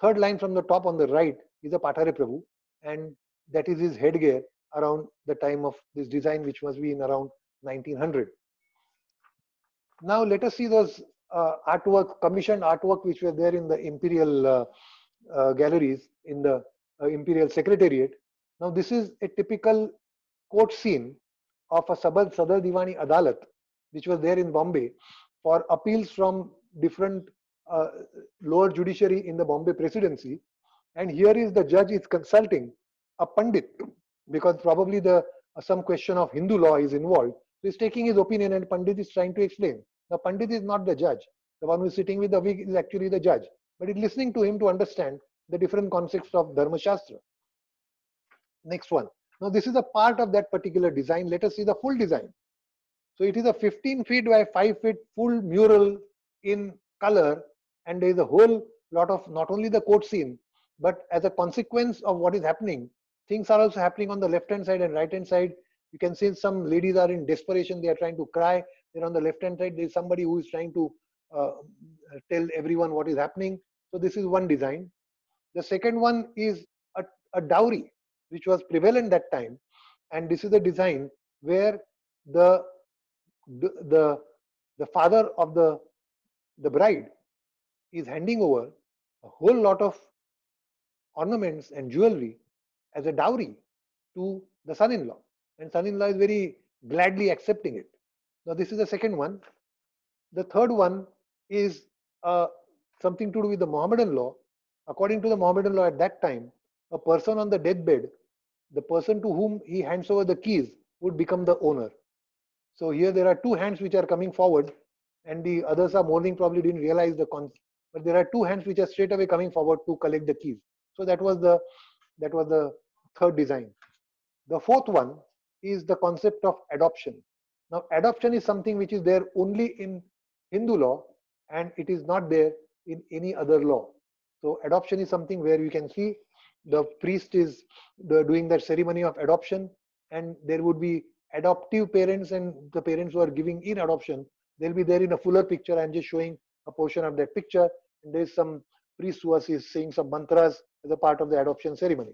Third line from the top on the right is a Pathare Prabhu, and that is his headgear around the time of this design, which must be in around 1900. Now let us see those uh, artwork, commissioned artwork, which were there in the imperial uh, uh, galleries in the uh, imperial secretariat. Now this is a typical court scene of a Sabad Sadar Divani Adalat, which was there in Bombay for appeals from different uh, lower judiciary in the Bombay presidency. And here is the judge is consulting a Pandit because probably the uh, some question of Hindu law is involved. So he's taking his opinion and Pandit is trying to explain. The Pandit is not the judge. The one who is sitting with the wig is actually the judge. But it's listening to him to understand the different concepts of Dharma Shastra. Next one. Now this is a part of that particular design. Let us see the full design. So it is a 15 feet by 5 feet full mural in color and there is a whole lot of not only the court scene but as a consequence of what is happening things are also happening on the left hand side and right hand side. You can see some ladies are in desperation they are trying to cry then on the left hand side there is somebody who is trying to uh, tell everyone what is happening. So this is one design. The second one is a, a dowry which was prevalent that time. And this is a design where the the the father of the the bride is handing over a whole lot of ornaments and jewelry as a dowry to the son-in-law. And son-in-law is very gladly accepting it. Now this is the second one. The third one is uh, something to do with the mohammedan law. According to the mohammedan law at that time a person on the deathbed the person to whom he hands over the keys would become the owner. So here there are two hands which are coming forward and the others are mourning probably didn't realize the concept but there are two hands which are straight away coming forward to collect the keys. So that was the that was the third design. The fourth one is the concept of adoption. Now adoption is something which is there only in hindu law and it is not there in any other law. So adoption is something where you can see the priest is doing that ceremony of adoption and there would be adoptive parents and the parents who are giving in adoption they'll be there in a fuller picture i'm just showing a portion of that picture there's some priest who is saying some mantras as a part of the adoption ceremony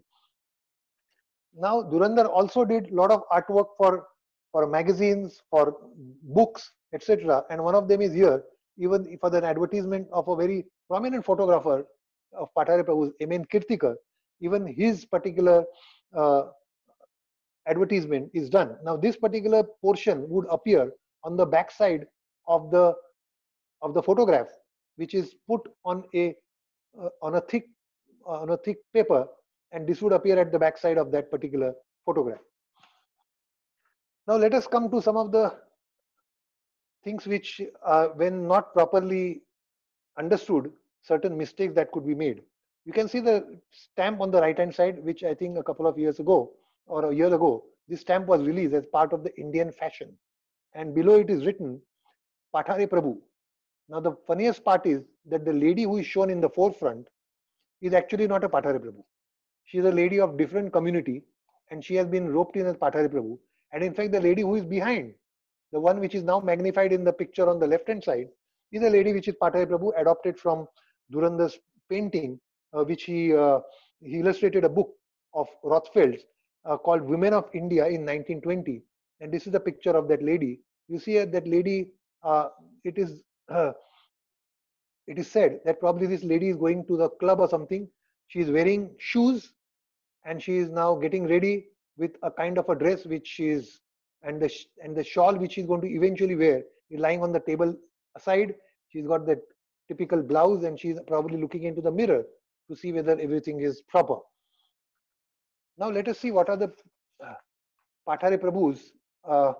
now Dhurandhar also did a lot of artwork for for magazines for books etc and one of them is here even for the advertisement of a very prominent photographer of Pathare Prabhu's M.N. Kirtikar even his particular uh, advertisement is done. Now this particular portion would appear on the back side of the of the photograph, which is put on a uh, on a thick uh, on a thick paper, and this would appear at the back side of that particular photograph. Now let us come to some of the things which, uh, when not properly understood, certain mistakes that could be made. You can see the stamp on the right hand side, which I think a couple of years ago or a year ago, this stamp was released as part of the Indian fashion. And below it is written, Pathare Prabhu. Now the funniest part is that the lady who is shown in the forefront is actually not a Pathare Prabhu. She is a lady of different community and she has been roped in as Pathare Prabhu. And in fact, the lady who is behind, the one which is now magnified in the picture on the left hand side, is a lady which is Pathare Prabhu adopted from Dhurandhar's painting uh, which he, uh, he illustrated a book of Rothfeld's uh, called Women of India in 1920. And this is the picture of that lady. You see that lady, it is it is said that probably this lady is going to the club or something. She is wearing shoes and she is now getting ready with a kind of a dress which she is and the and the shawl which she's going to eventually wear is lying on the table aside. She's got that typical blouse and she's probably looking into the mirror to see whether everything is proper. Now let us see what are the uh, Prabhus uh,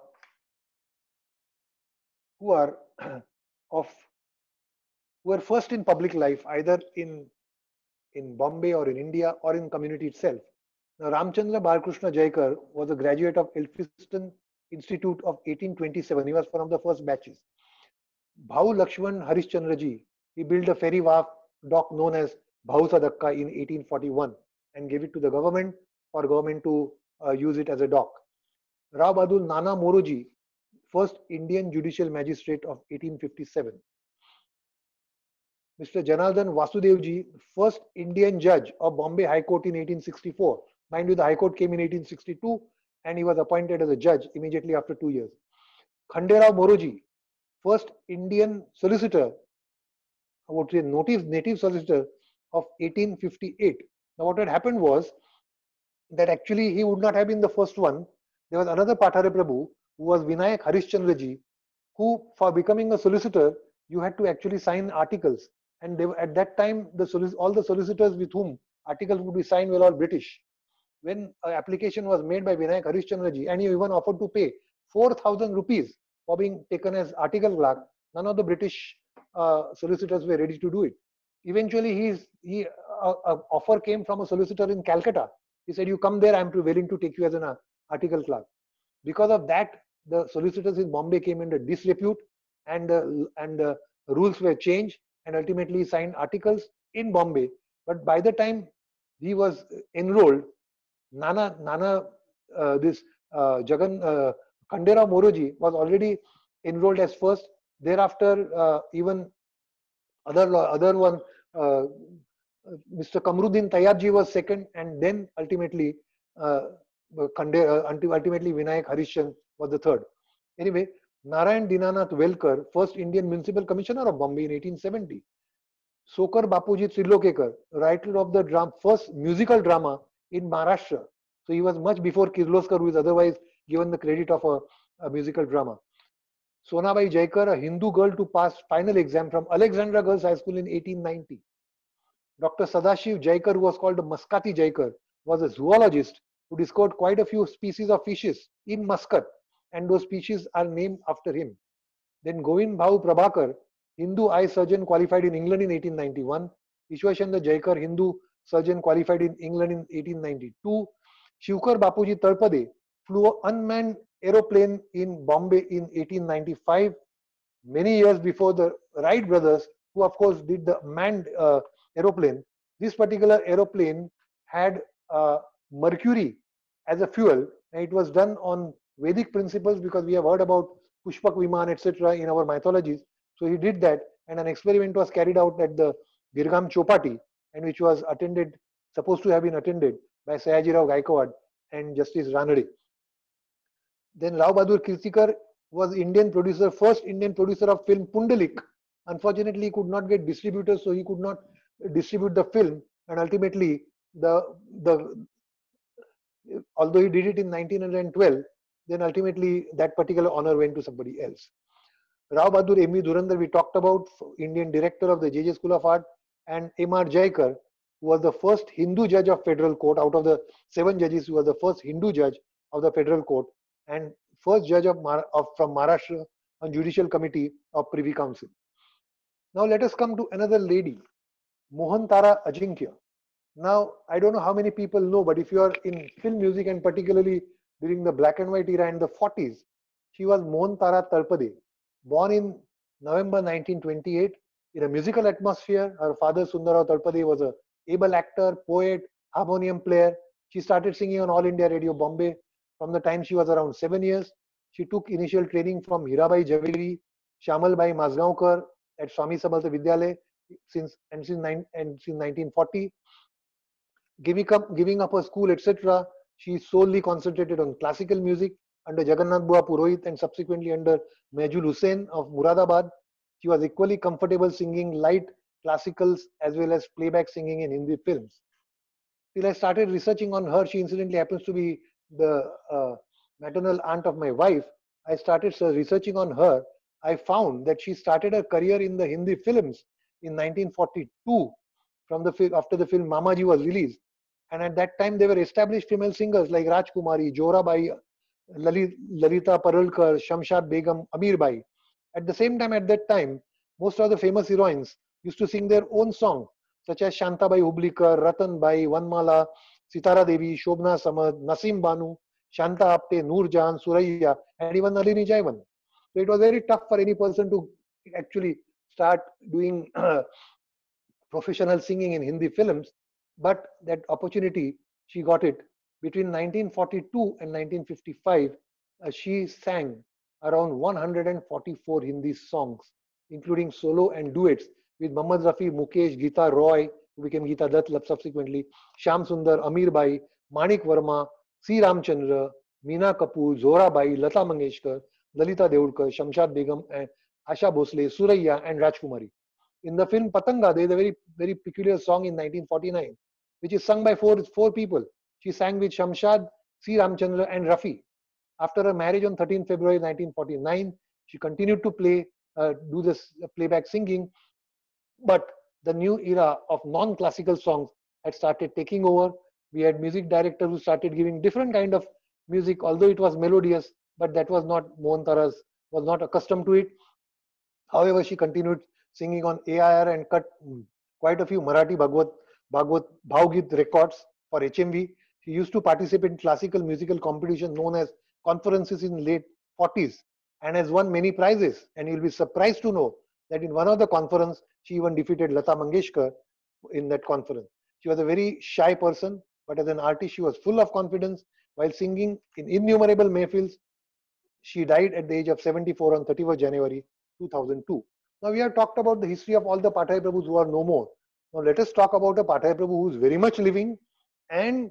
who are of who are first in public life, either in in Bombay or in India or in community itself. Now Ramchandra Balkrishna Jayakar was a graduate of Elphinstone Institute of 1827. He was one of the first batches. Bhau Lakshman Harishchandraji, he built a ferry wharf dock known as Bhau Sadakka in 1841 and gave it to the government for government to uh, use it as a dock. Rao Bahadur Nana Moroji, first Indian judicial magistrate of 1857. Mr. Janardhan Vasudevji, first Indian judge of Bombay High Court in 1864. Mind you, the High Court came in 1862 and he was appointed as a judge immediately after two years. Khanderao Moroji, first Indian solicitor, I would say native, native solicitor of 1858. Now what had happened was that actually he would not have been the first one. There was another Pathare Prabhu who was Vinayak Harishchandraji, who for becoming a solicitor, you had to actually sign articles and they, at that time the all the solicitors with whom articles would be signed were all British. When an application was made by Vinayak Harishchandraji and he even offered to pay 4,000 rupees for being taken as article clerk, none of the British uh, solicitors were ready to do it. Eventually, he's, he uh, uh, offer came from a solicitor in Calcutta. He said, "You come there, I'm willing to take you as an uh, article clerk." Because of that, the solicitors in Bombay came into disrepute, and and rules were changed and ultimately signed articles in Bombay. But by the time he was enrolled, Nana, Nana, uh, this uh, Jagan uh, Khanderao Moroji was already enrolled as first. Thereafter, uh, even other other one, uh, Mr. Kamruddin Tayyabji was second, and then ultimately, uh, uh, ultimately Vinayak Harishan was the third. Anyway, Narayan Dinanath Welkar, first Indian Municipal Commissioner of Bombay in 1870. Sokar Bapuji Trilokekar, writer of the first musical drama in Maharashtra. So he was much before Kirloskar, who is otherwise given the credit of a, a musical drama. Sonabai Jayakar, a Hindu girl to pass final exam from Alexandra Girls High School in 1890. Dr. Sadashiv Jayakar, who was called Muscati Jayakar, was a zoologist who discovered quite a few species of fishes in Muscat and those species are named after him. Then Govind Bhau Prabhakar, Hindu eye surgeon qualified in England in 1891. Ishwachandra Jayakar, Hindu surgeon qualified in England in 1892. Shivkar Bapuji Talpade flew an unmanned aeroplane in Bombay in 1895, many years before the Wright brothers, who of course did the manned uh, aeroplane. This particular aeroplane had uh, mercury as a fuel it was done on Vedic principles because we have heard about Pushpak Viman, etc. in our mythologies. So he did that, and an experiment was carried out at the Girgaum Chowpatty, and which was attended, supposed to have been attended by Sayajirao Gaikwad and Justice Ranade. Then Rao Bahadur Kirtikar was Indian producer, first Indian producer of film Pundalik. Unfortunately, he could not get distributors, so he could not distribute the film, and ultimately the the although he did it in 1912 then ultimately that particular honor went to somebody else. Rao Bahadur M.V. Dhurandhar, we talked about, Indian director of the JJ School of Art, and M.R. Jayakar, who was the first Hindu judge of federal court out of the seven judges, who was the first Hindu judge of the federal court and first judge of, of from Maharashtra on judicial committee of Privy Council. Now let us come to another lady, Mohan Tara Ajinkya. Now I don't know how many people know, but if you are in film music and particularly during the black and white era in the 40s. She was Mohan Tara Talpade, born in November 1928 in a musical atmosphere. Her father Sundarao Talpade was a able actor, poet, harmonium player. She started singing on All India Radio Bombay from the time she was around seven years. She took initial training from Hirabai Javeri, Shamalbai Mazgaonkar at Swami Samartha Vidyalaya since and since, and since 1940. Giving up, giving up her school, etc. She solely concentrated on classical music under Jagannath Bua Purohit and subsequently under Mehjul Hussain of Muradabad. She was equally comfortable singing light classicals as well as playback singing in Hindi films. Till I started researching on her, she incidentally happens to be the uh, maternal aunt of my wife. I started researching on her. I found that she started her career in the Hindi films in 1942 from the after the film Mamaji was released and at that time, there were established female singers like Rajkumari, Jorabai, Lalita Parulkar, Shamshad Begum, Amir Bai. At the same time, at that time, most of the famous heroines used to sing their own songs, such as Shantabai Hublikar, Ratan Bai, Vanmala, Sitara Devi, Shobna Samad, Nasim Banu, Shanta Apte, Noor Jahan, Suraya, and even Nalini Jaivan. So it was very tough for any person to actually start doing professional singing in Hindi films. But that opportunity, she got it. Between 1942 and 1955, uh, she sang around 144 Hindi songs, including solo and duets with Muhammad Rafi, Mukesh, Geeta Roy, who became Geeta Dutt subsequently, Sham Sundar, Amir Bai, Manik Verma, C. Ramchandra, Meena Kapoor, Zora Bai, Lata Mangeshkar, Lalita Deodkar, Shamshad Begum, and Asha Bhosle, Suraya, and Rajkumari. In the film Patanga, there is a very, very peculiar song in 1949, which is sung by four, four people. She sang with Shamshad, C. Ramchandra, and Rafi. After her marriage on 13 February 1949, she continued to play, uh, do this playback singing, but the new era of non-classical songs had started taking over. We had music directors who started giving different kind of music, although it was melodious, but that was not Mohan Taras was not accustomed to it. However, she continued singing on AIR and cut quite a few Marathi Bhagwat, Bhagwat Bhavgit records for HMV. She used to participate in classical musical competition known as conferences in late 40s and has won many prizes. And you'll be surprised to know that in one of the conference, she even defeated Lata Mangeshkar in that conference. She was a very shy person, but as an artist, she was full of confidence. While singing in innumerable mehfils. she died at the age of 74 on 31 January 2002. Now we have talked about the history of all the Pathare Prabhus who are no more. Now let us talk about a Pathare Prabhu who is very much living and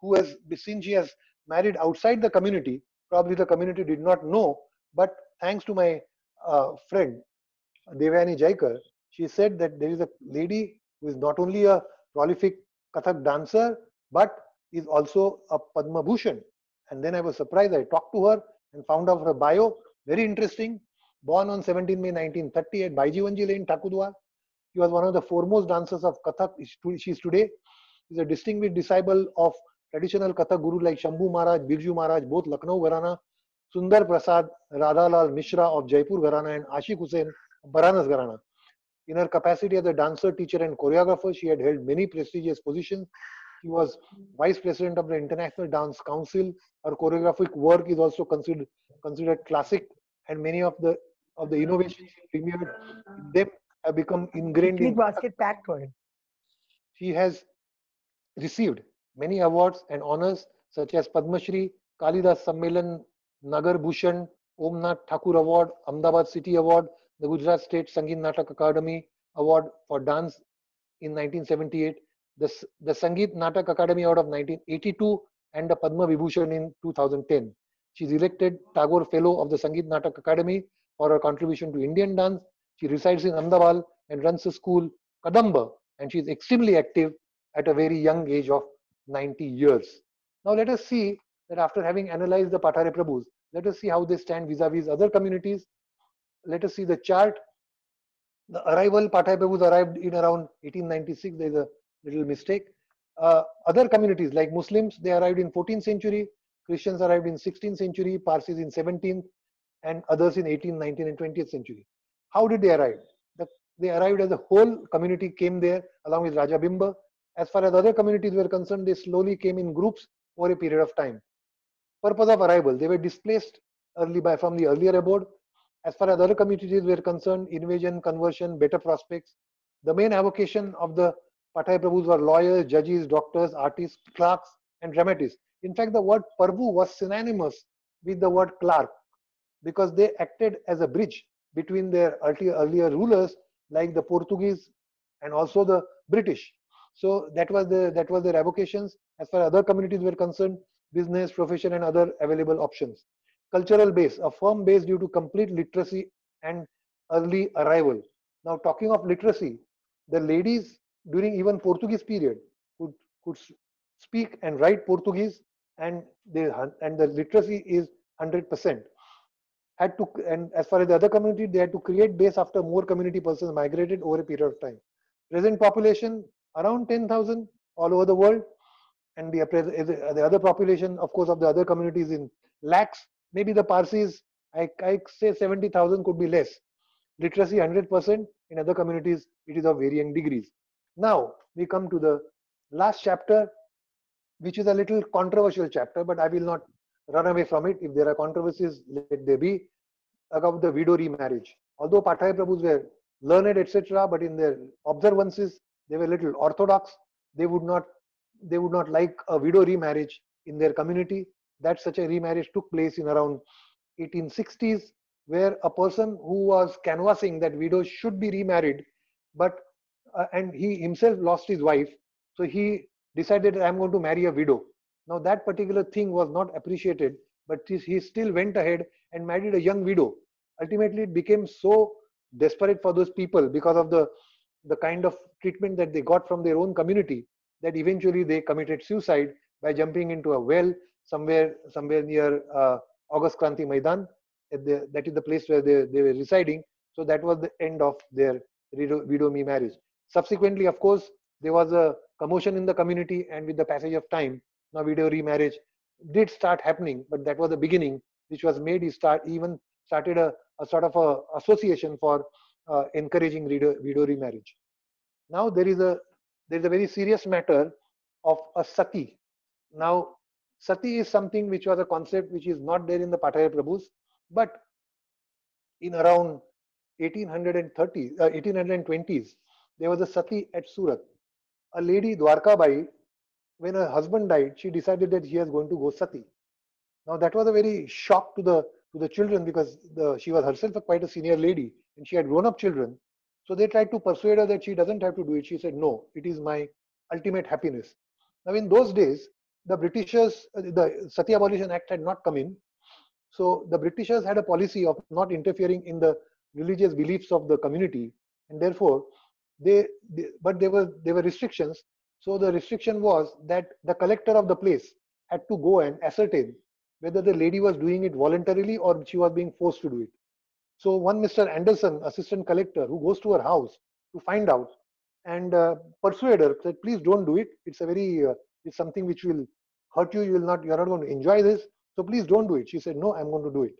who has, since she has married outside the community, probably the community did not know, but thanks to my uh, friend Devani Jayakar, she said that there is a lady who is not only a prolific Kathak dancer, but is also a Padma Bhushan. And then I was surprised. I talked to her and found out her bio. Very interesting. Born on 17 May 1930 at Baijiwanji Lane, Thakurdwar. She was one of the foremost dancers of Kathak. She is today. Is a distinguished disciple of traditional Kathak guru like Shambhu Maharaj, Birju Maharaj, both Lucknow Gharana, Sundar Prasad, Radhalal Mishra of Jaipur Gharana, and Ashik Hussain Baranas Gharana. In her capacity as a dancer, teacher, and choreographer, she had held many prestigious positions. She was vice president of the International Dance Council. Her choreographic work is also considered considered classic, and many of the of the innovations she premiered them have become ingrained in. basket packed for She has received many awards and honors such as Padma Shri, Kalidas Sammelan, Nagar Bhushan, Om Nath Thakur Award, Ahmedabad City Award, the Gujarat State Sangeet Natak Academy Award for Dance in 1978, the, the Sangeet Natak Academy Award of 1982, and the Padma Vibhushan in 2010. She is elected Tagore Fellow of the Sangeet Natak Academy for her contribution to Indian dance. She resides in Ahmedabad and runs a school, Kadamba, and she is extremely active at a very young age of 90 years. Now let us see that after having analyzed the Pathare Prabhus, let us see how they stand vis-a-vis -vis other communities. Let us see the chart. The arrival, Pathare Prabhus arrived in around 1896. There is a little mistake. Uh, other communities like Muslims, they arrived in 14th century. Christians arrived in 16th century, Parsis in 17th, and others in 18th, 19th, and 20th century. How did they arrive? The, they arrived as a whole community came there along with Raja Bimba. As far as other communities were concerned, they slowly came in groups over a period of time. Purpose of arrival, they were displaced early by from the earlier abode. As far as other communities were concerned, invasion, conversion, better prospects. The main avocation of the Pathare Prabhus were lawyers, judges, doctors, artists, clerks, and dramatists. In fact, the word Prabhu was synonymous with the word clerk because they acted as a bridge between their earlier rulers like the Portuguese and also the British. So that was the that was their avocations. As far as other communities were concerned, business, profession, and other available options. Cultural base, a firm base due to complete literacy and early arrival. Now, talking of literacy, the ladies during even Portuguese period could could speak and write Portuguese, and the and the literacy is hundred percent. Had to and as far as the other community, they had to create base after more community persons migrated over a period of time. Present population around 10,000 all over the world, and the uh, the other population, of course, of the other communities in lakhs. Maybe the Parsis, I, I say 70,000 could be less. Literacy 100%. In other communities, it is of varying degrees. Now we come to the last chapter, which is a little controversial chapter, but I will not run away from it. If there are controversies, let there be. About the widow remarriage. Although Pathare Prabhus were learned, etc., but in their observances, they were little orthodox. They would not they would not like a widow remarriage in their community. That such a remarriage took place in around 1860s, where a person who was canvassing that widows should be remarried, but uh, and he himself lost his wife, so he decided I'm going to marry a widow. Now that particular thing was not appreciated, but he still went ahead and married a young widow. Ultimately, it became so desperate for those people because of the the kind of treatment that they got from their own community that eventually they committed suicide by jumping into a well somewhere somewhere near uh, August Kranti Maidan. The, that is the place where they, they were residing. So that was the end of their widow me marriage. Subsequently, of course, there was a commotion in the community, and with the passage of time, now widow remarriage did start happening. But that was the beginning, which was made. He start even started a, a sort of a association for uh, encouraging widow, widow remarriage. Now there is a there is a very serious matter of a sati. Now sati is something which was a concept which is not there in the Pathare Prabhus, but in around 1830, uh, 1820s, there was a sati at Surat. A lady, Dwarka when her husband died, she decided that she was going to go sati. Now that was a very shock to the to the children because the, she was herself a quite a senior lady and she had grown up children. So they tried to persuade her that she doesn't have to do it. She said, no, it is my ultimate happiness. Now in those days, the Britishers, uh, the Sati Abolition Act had not come in. So the Britishers had a policy of not interfering in the religious beliefs of the community. And therefore, they, they but there were, there were restrictions. So the restriction was that the collector of the place had to go and ascertain whether the lady was doing it voluntarily or she was being forced to do it. So one Mr. Anderson, assistant collector, who goes to her house to find out and uh, persuade her that please don't do it. It's a very, uh, it's something which will hurt you. You will not, you're not going to enjoy this. So please don't do it. She said, no, I'm going to do it.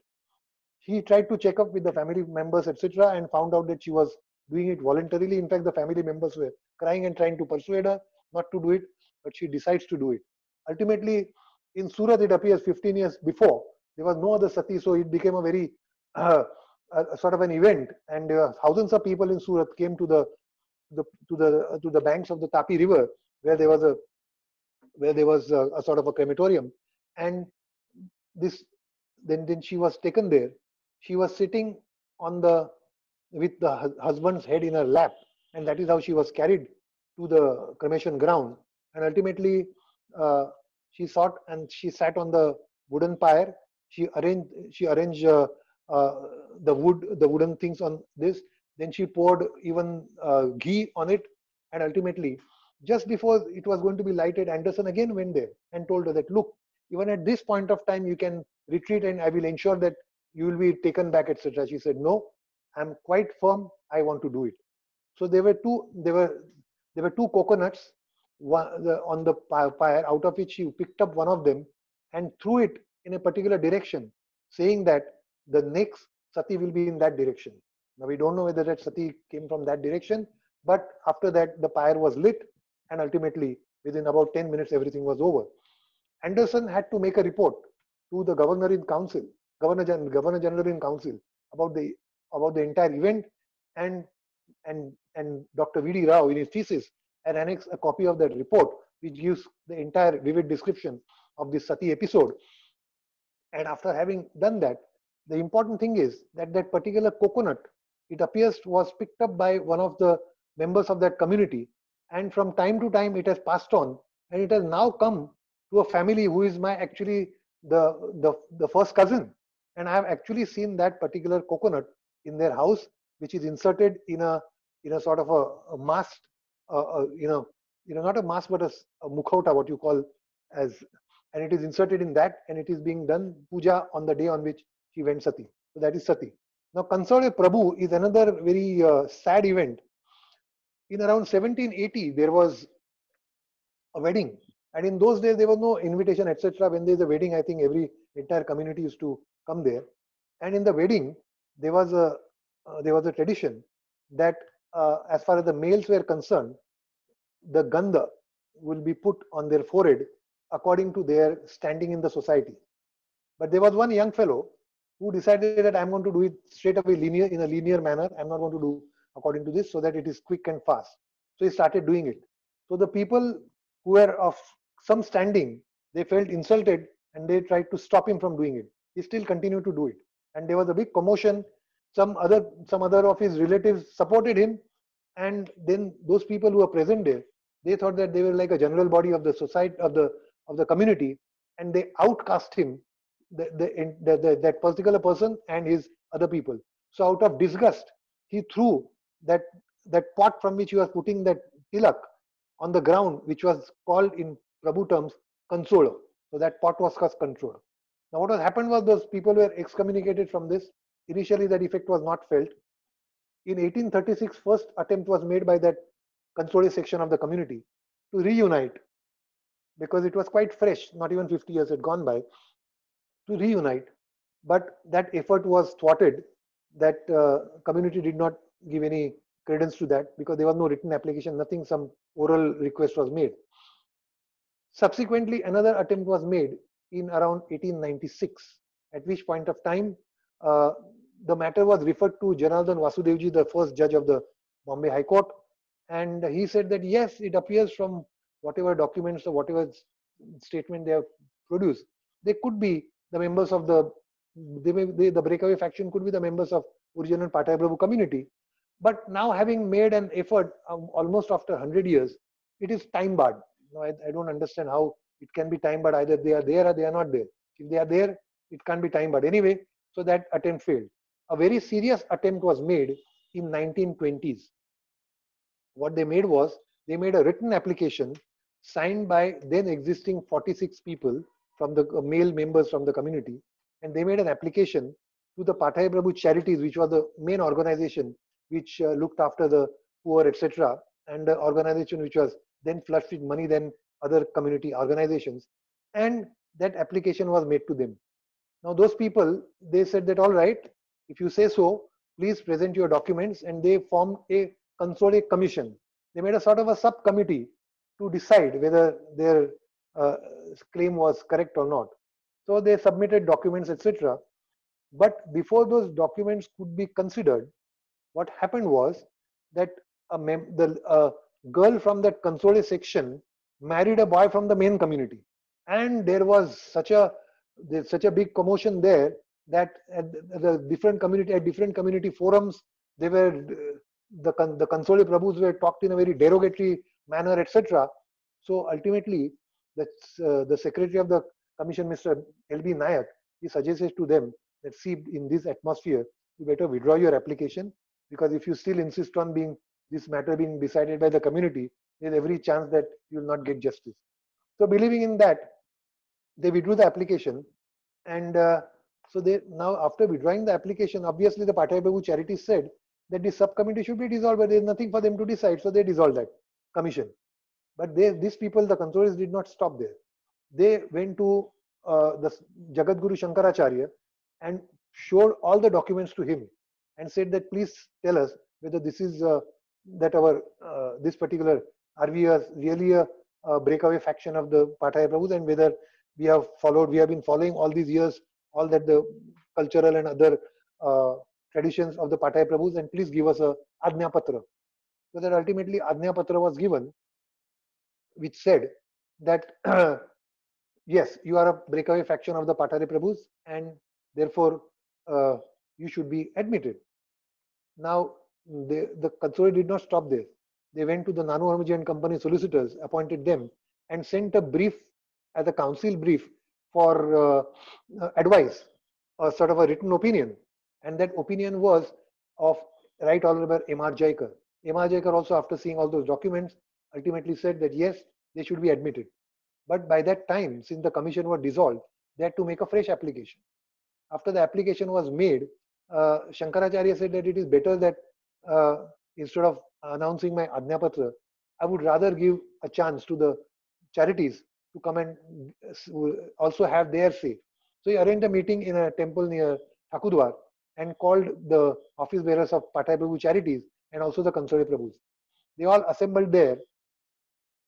He tried to check up with the family members, etc., and found out that she was doing it voluntarily. In fact, the family members were crying and trying to persuade her not to do it, but she decides to do it. Ultimately, in Surat, it appears 15 years before, there was no other sati, so it became a very uh, a, sort of an event, and uh, thousands of people in Surat came to the, the to the to the banks of the Tapi River, where there was a where there was a, a sort of a crematorium, and this then then she was taken there. She was sitting on the with the husband's head in her lap, and that is how she was carried to the cremation ground. And ultimately, uh, she sought and she sat on the wooden pyre. She arranged she arranged uh, uh, the wood the wooden things on this. Then she poured even uh, ghee on it, and ultimately, just before it was going to be lighted, Anderson again went there and told her that look, even at this point of time, you can retreat, and I will ensure that you will be taken back, etc. She said, no, I'm quite firm. I want to do it. So there were two. There were there were two coconuts on the pyre, out of which she picked up one of them and threw it in a particular direction, saying that the next sati will be in that direction. Now we don't know whether that sati came from that direction, but after that the pyre was lit and ultimately within about 10 minutes everything was over. Anderson had to make a report to the governor in council, governor, governor general in council about the about the entire event and and and Dr. V.D. Rao in his thesis had annexed a copy of that report which gives the entire vivid description of this sati episode. And after having done that, the important thing is that that particular coconut, it appears was picked up by one of the members of that community. And from time to time, it has passed on and it has now come to a family who is my actually the, the, the first cousin. And I have actually seen that particular coconut in their house, which is inserted in a, in a sort of a, a mask, uh, you know, you know, not a mask, but a, a mukhota, what you call as, and it is inserted in that and it is being done puja on the day on which she went sati. So that is sati. Now, Kansole Prabhu is another very uh, sad event. In around 1780, there was a wedding, and in those days there was no invitation, etc. When there is a wedding, I think every entire community used to come there. And in the wedding, there was a uh, there was a tradition that, uh, as far as the males were concerned, the ganda will be put on their forehead according to their standing in the society. But there was one young fellow who decided that I'm going to do it straight away linear in a linear manner. I'm not going to do according to this so that it is quick and fast. So he started doing it. So the people who were of some standing, they felt insulted and they tried to stop him from doing it. He still continued to do it. And there was a big commotion. Some other some other of his relatives supported him. And then those people who were present there, they thought that they were like a general body of the society of the of the community, and they outcast him, the, the, the, the that particular person and his other people. So out of disgust, he threw that that pot from which he was putting that tilak on the ground, which was called in Prabhu terms consoler. So that pot was called consoler. Now what has happened was those people were excommunicated from this. Initially that effect was not felt. In 1836, first attempt was made by that consoler section of the community to reunite because it was quite fresh, not even 50 years had gone by, to reunite. But that effort was thwarted. That uh, community did not give any credence to that because there was no written application, nothing, some oral request was made. Subsequently, another attempt was made in around 1896, at which point of time uh, the matter was referred to Janardhan Vasudevji, the first judge of the Bombay High Court, and he said that yes, it appears from whatever documents or whatever statement they have produced, they could be the members of the they may they, the breakaway faction could be the members of original Pathare Prabhu community. But now having made an effort um, almost after 100 years, it is time barred. Now, I, I don't understand how it can be time barred. Either they are there or they are not there. If they are there, it can't be time barred. Anyway, so that attempt failed. A very serious attempt was made in 1920s. What they made was they made a written application signed by then existing 46 people from the uh, male members from the community and they made an application to the Pathare Prabhu Charities, which was the main organization which uh, looked after the poor, etc., and the organization which was then flushed with money than other community organizations. And that application was made to them. Now, those people, they said that, all right, if you say so, please present your documents. And they formed a consolidated commission. They made a sort of a subcommittee to decide whether their uh, claim was correct or not. So they submitted documents, etc. But before those documents could be considered, what happened was that a the girl from that console section married a boy from the main community, and there was such a there's such a big commotion there that at the different community at different community forums they were the the console prabhus were talked in a very derogatory manner, etc. So ultimately, the, uh, the secretary of the commission, Mr. L.B. Nayak, he suggested to them that see in this atmosphere, you better withdraw your application because if you still insist on being this matter being decided by the community, there's every chance that you will not get justice. So believing in that, they withdrew the application and uh, so they now after withdrawing the application, obviously the Pathare Prabhu charity said that the subcommittee should be dissolved, but there's nothing for them to decide. So they dissolved that commission. But they, these people, the controllers did not stop there. They went to uh, the Jagat Guru Shankaracharya and showed all the documents to him and said that please tell us whether this is uh, that our uh, this particular are we a, really a, a, breakaway faction of the Pathare Prabhus and whether we have followed we have been following all these years all that the cultural and other uh, traditions of the Pathare Prabhus and please give us a Ajna Patra. So that ultimately Ajna Patra was given which said that yes, you are a breakaway faction of the Pathare Prabhus and therefore uh, you should be admitted. Now, they, the Katsuri did not stop there. They went to the Nanu Harmuji and Company solicitors, appointed them, and sent a brief as a counsel brief for uh, uh, advice, a sort of a written opinion. And that opinion was of Right Honorable M.R. Jayakar. M.R. Jayakar also, after seeing all those documents, ultimately said that yes, they should be admitted. But by that time, since the commission was dissolved, they had to make a fresh application. After the application was made, uh, Shankaracharya said that it is better that uh, instead of announcing my Ajnapatra, I would rather give a chance to the charities to come and also have their say. So he arranged a meeting in a temple near Thakurdwar and called the office bearers of Pathare Prabhu charities and also the Kansore Prabhus. They all assembled there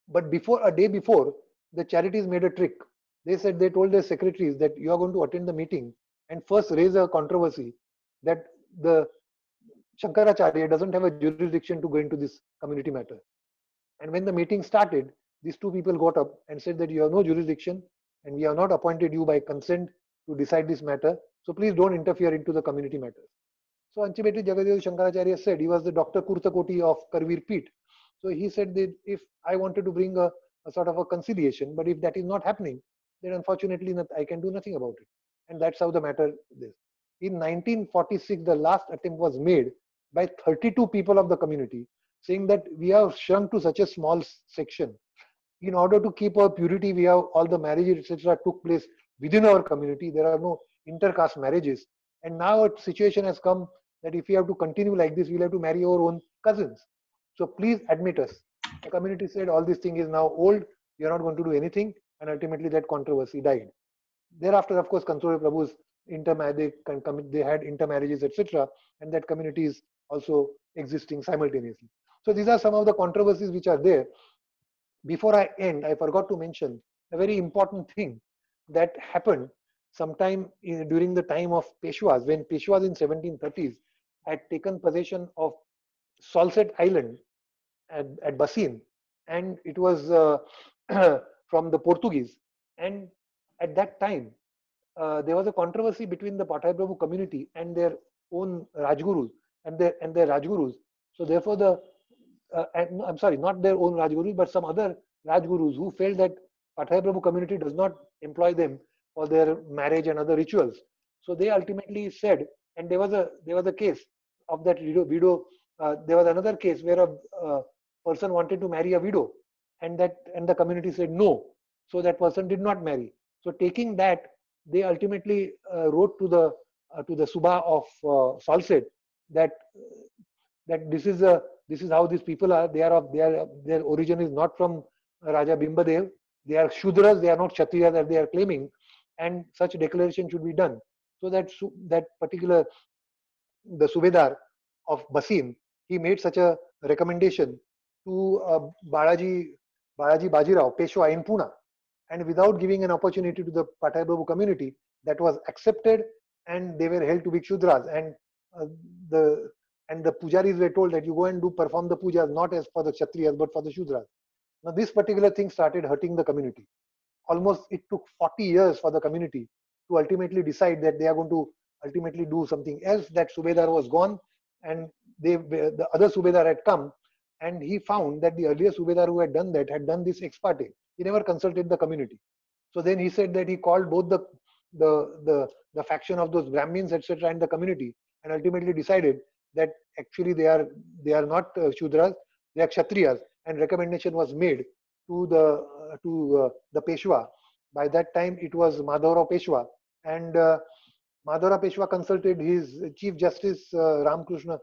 but before a day before, the charities made a trick. they said they told their secretaries that you are going to attend the meeting and first raise a controversy that the Shankaracharya doesn't have a jurisdiction to go into this community matter. And when the meeting started, these two people got up and said that you have no jurisdiction and we have not appointed you by consent to decide this matter. So please don't interfere into the community matters. So ultimately Jagadev Shankaracharya said he was the Dr. Kurtakoti of Karvir Peeth. So he said that if I wanted to bring a, a, sort of a conciliation, but if that is not happening, then unfortunately not, I can do nothing about it. And that's how the matter is. In 1946, the last attempt was made by 32 people of the community saying that we have shrunk to such a small section. In order to keep our purity, we have all the marriages, etc., took place within our community. There are no intercaste marriages. And now a situation has come that if we have to continue like this, we'll have to marry our own cousins. So please admit us. The community said all this thing is now old, we are not going to do anything, and ultimately that controversy died. Thereafter, of course, Kansore Prabhu's intermarriage, they had intermarriages, etc., and that community is also existing simultaneously. So these are some of the controversies which are there. Before I end, I forgot to mention a very important thing that happened sometime in, during the time of Peshwas, when Peshwas in 1730s had taken possession of Salsette Island at, at Bassein, and it was uh, from the Portuguese. And at that time, uh, there was a controversy between the Pathare Prabhu community and their own Rajgurus and their and their Rajgurus. So therefore, the and, I'm sorry, not their own Rajgurus, but some other Rajgurus who felt that Pathare Prabhu community does not employ them for their marriage and other rituals. So they ultimately said, and there was a there was a case of that widow. uh, there was another case where a uh, person wanted to marry a widow, and that and the community said no. So that person did not marry. So taking that, they ultimately uh, wrote to the uh, to the Subha of uh, Salsette that that this is a this is how these people are. They are of their their origin is not from Raja Bimbadev. They are Shudras. They are not Kshatriyas that they are claiming, and such declaration should be done. So that that particular the Subedar of Basim he made such a recommendation to uh, Balaji Balaji Bajirao Peshwa in Pune, and without giving an opportunity to the Pathai Babu community, that was accepted, and they were held to be Shudras, and uh, the and the pujaris were told that you go and do perform the pujas not as for the kshatriyas but for the shudras. Now this particular thing started hurting the community. Almost it took 40 years for the community to ultimately decide that they are going to ultimately do something else. That Subedar was gone, and they the other Subedar had come, and he found that the earlier Subedar who had done that had done this ex parte. He never consulted the community. So then he said that he called both the the the, the faction of those Brahmins etc. and the community, and ultimately decided that actually they are they are not uh, Shudras, they are Kshatriyas, and recommendation was made to the uh, to uh, the Peshwa. By that time, it was Madhavrao Peshwa, and uh, Madhavrao Peshwa consulted his Chief Justice Ramkrishna,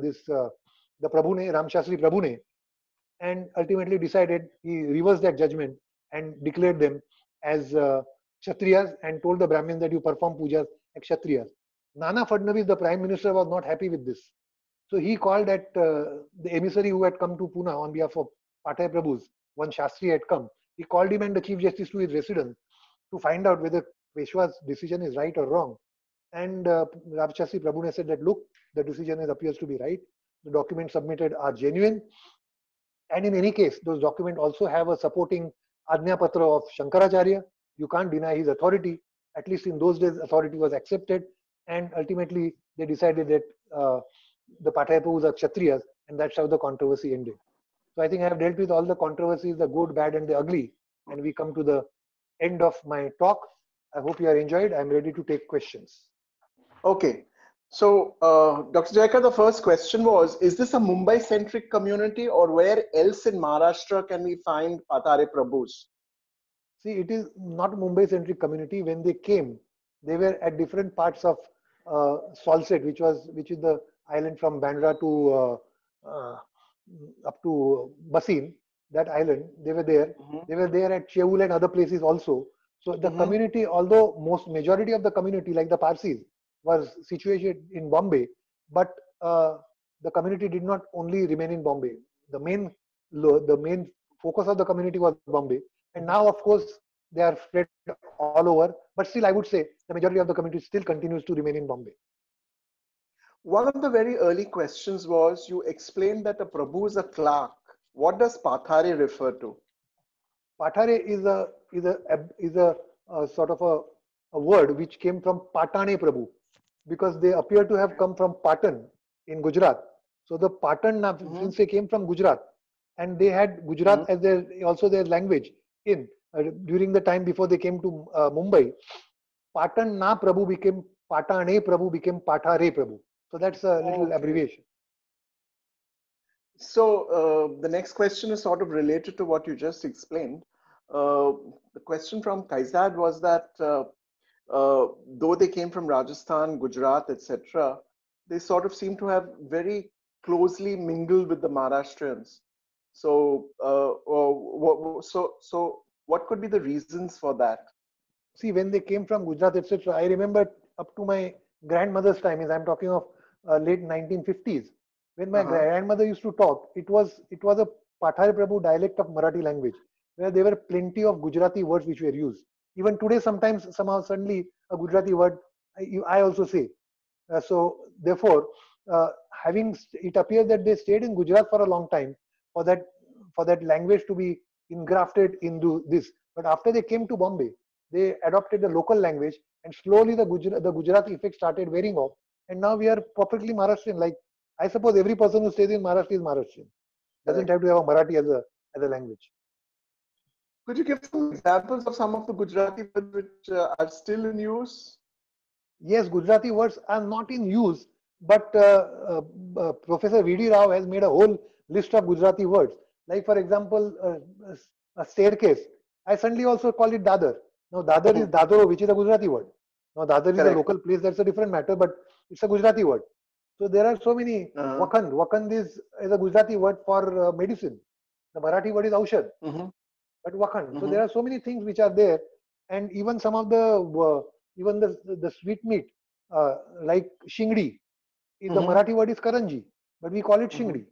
this the Prabhune, Ramshastri Prabhune, and ultimately decided he reversed that judgment and declared them as uh, Kshatriyas and told the Brahmins that you perform pujas as Kshatriyas. Nana Fadnavis, the prime minister, was not happy with this. So he called at uh, the emissary who had come to Pune on behalf of Pathare Prabhus. One Shastri had come. He called him and the chief justice to his residence to find out whether Peshwa's decision is right or wrong. And uh, Rav Shastri Prabhu said that, look, the decision is, appears to be right. The documents submitted are genuine. And in any case, those documents also have a supporting Ajna Patra of Shankaracharya. You can't deny his authority. At least in those days, authority was accepted and ultimately they decided that uh, the Pathayapus are Kshatriyas, and that's how the controversy ended. So I think I have dealt with all the controversies, the good, bad, and the ugly, and we come to the end of my talk. I hope you are enjoyed. I'm ready to take questions. Okay. So, uh, Dr. Jayakar, the first question was, is this a Mumbai-centric community or where else in Maharashtra can we find Pathare Prabhus? See, it is not Mumbai-centric community. When they came, they were at different parts of uh, Salsette, which was which is the island from Bandra to uh, uh, up to Bassein, that island. They were there. Mm-hmm. They were there at Cheul and other places also. So the mm-hmm. community, although most majority of the community, like the Parsis, was situated in Bombay, but uh, the community did not only remain in Bombay. The main the main focus of the community was Bombay, and now of course they are spread all over. But still, I would say the majority of the community still continues to remain in Bombay. One of the very early questions was you explained that a Prabhu is a clerk. What does Pathare refer to? Pathare is a is a is a, a sort of a, a word which came from Patane Prabhu because they appear to have come from Patan in Gujarat. So the Patan mm-hmm. since they came from Gujarat and they had Gujarat mm-hmm. as their also their language in during the time before they came to uh, Mumbai. Patan Na Prabhu became Patane Prabhu became Pathare Prabhu. So that's a little okay. abbreviation. So uh, the next question is sort of related to what you just explained. Uh, the question from Kaizad was that uh, uh, though they came from Rajasthan, Gujarat, etc., they sort of seem to have very closely mingled with the Maharashtrians. So, uh, uh, so, so what could be the reasons for that? See, when they came from Gujarat, etc., I remember up to my grandmother's time, is I'm talking of uh, late 1950s, when my uh-huh. grandmother used to talk, it was it was a Pathare Prabhu dialect of Marathi language, where there were plenty of Gujarati words which were used. Even today, sometimes somehow suddenly a Gujarati word I, I also say. Uh, so therefore, uh, having it appears that they stayed in Gujarat for a long time for that for that language to be engrafted into this. But after they came to Bombay, they adopted the local language, and slowly the Gujarat, the Gujarati effect started wearing off. And now we are perfectly Maharashtrian. Like I suppose every person who stays in Maharashtra is Maharashtrian. Doesn't have to have a Marathi as a as a language. Could you give some examples of some of the Gujarati words which uh, are still in use? Yes, Gujarati words are not in use, but uh, uh, uh Professor V.D. Rao has made a whole list of Gujarati words. Like, for example, uh, a staircase. I suddenly also call it Dadar. Now, Dadar is Dadaro, which is a Gujarati word. Now, Dadar Correct. is a local place, that's a different matter, but it's a Gujarati word. So, there are so many. Uh-huh. Wakhand. Wakhand is, is a Gujarati word for uh, medicine. The Marathi word is Aushad. Mm-hmm. But Wakhand. Mm-hmm. So, there are so many things which are there. And even some of the, uh, even the, the sweet meat, uh, like Shingdi, mm-hmm. the Marathi word is Karanji, but we call it mm-hmm. Shingdi.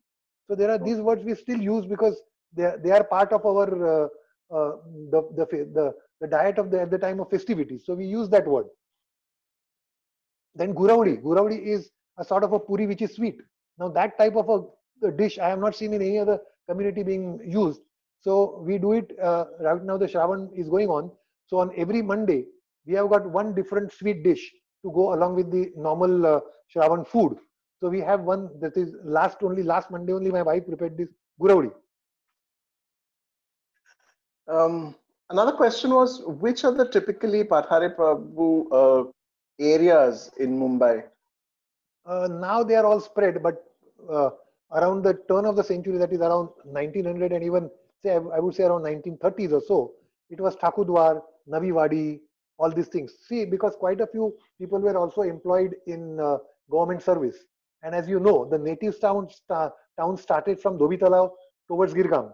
So there are these words we still use because they are, they are part of our uh, uh, the, the the the diet of the at the time of festivities. So we use that word. Then guraudi. Guraudi is a sort of a puri which is sweet. Now that type of a, a dish I have not seen in any other community being used. So we do it uh, right now. The Shravan is going on. So on every Monday we have got one different sweet dish to go along with the normal uh, Shravan food. So we have one that is last only last Monday only my wife prepared this guraudi. Um, another question was which are the typically Pathare Prabhu uh, areas in Mumbai? Uh, now they are all spread, but uh, around the turn of the century, that is around 1900 and even say I would say around 1930s or so, it was Thakurdwar, Navi Wadi, all these things. See, because quite a few people were also employed in uh, government service. And as you know, the native town, town started from Dhobitala towards Girgaon.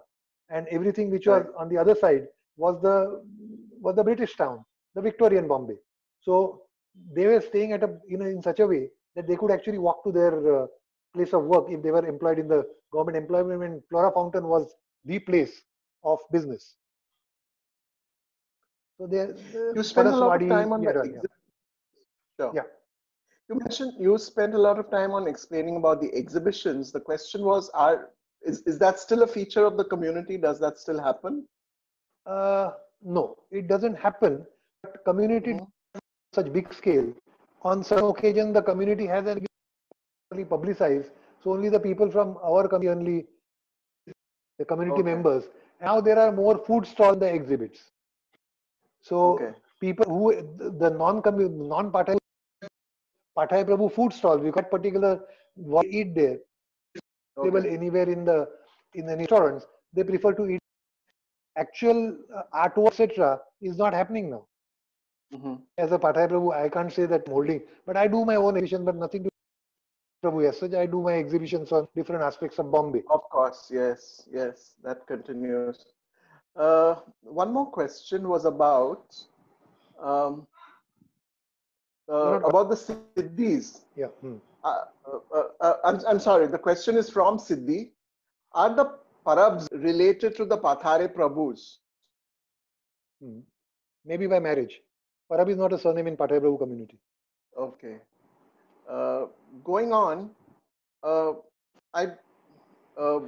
And everything which was on the other side was the was the British town, the Victorian Bombay. So they were staying at a you know in such a way that they could actually walk to their uh, place of work if they were employed in the government employment. And Flora Fountain was the place of business. So they you spend a lot of time on the Sure. Yeah. You mentioned you spent a lot of time on explaining about the exhibitions. The question was, are is, is that still a feature of the community? Does that still happen? Uh, no, it doesn't happen. But community mm-hmm. such big scale. On some occasion, the community has only publicized. So only the people from our community, only the community okay. members. Now there are more food stalls in the exhibits. So okay. people who the non non Pathare Pathare Prabhu food stalls, we got particular what eat there. Okay. Anywhere in the in the restaurants, they prefer to eat. Actual uh, artwork, etc., is not happening now. Mm-hmm. As a Pathare Prabhu, I can't say that molding, but I do my own exhibition, but nothing to Prabhu as such. I do my exhibitions on different aspects of Bombay. Of course, yes, yes, that continues. Uh, one more question was about um, uh, about the Siddhis. Yeah. Hmm. Uh, uh, uh, I'm, I'm sorry, the question is from Siddhi. Are the Parabs related to the Pathare Prabhus? Hmm. maybe by marriage. Parab is not a surname in Pathare Prabhu community. Okay. Uh, going on, uh, I uh,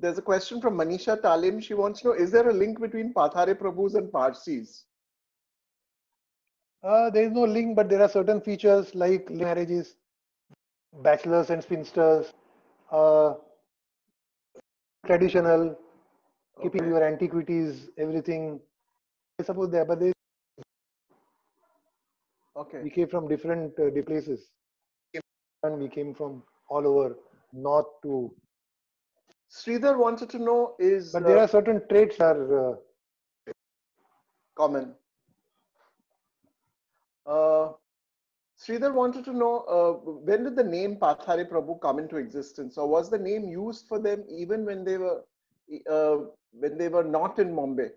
there's a question from Manisha Talim. She wants to know: Is there a link between Pathare Prabhus and Parsis? Uh, there is no link, but there are certain features like marriages, bachelors and spinsters, uh, traditional, keeping your antiquities, everything. I suppose there, but they, Okay. we came from different uh, places, and we came from all over north to. Sridhar wanted to know: Is But there uh, are certain traits that are uh, common? Uh, Sridhar wanted to know uh, when did the name Pathare Prabhu come into existence, or was the name used for them even when they were uh, when they were not in Mumbai?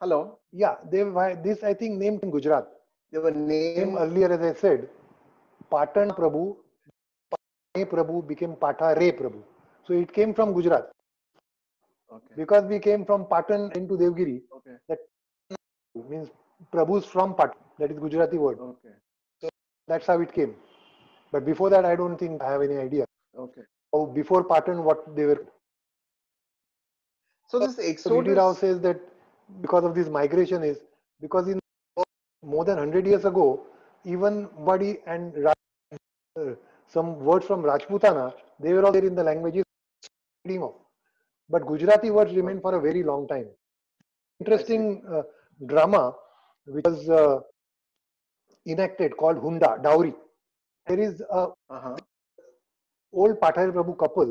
Hello, yeah. They this I think named in Gujarat. they were named. earlier, as I said, Patan Prabhu, Prabhu became Pathare Prabhu. So it came from Gujarat Okay. because we came from Patan into Devgiri. Okay. Means Prabhus from Patan. That is Gujarati word. Okay. That's how it came. But before that, I don't think I have any idea. Okay. Oh, before Patan, what they were. So this So V.T. Rao exodus. says that because of this migration is because in more than 100 years ago, even Wadi and Raj- uh, some words from Rajputana, they were all there in the languages of. But Gujarati words remain for a very long time. Interesting uh, drama which was uh, enacted called Hunda, Dowry. There is a Uh-huh. old Pathare Prabhu couple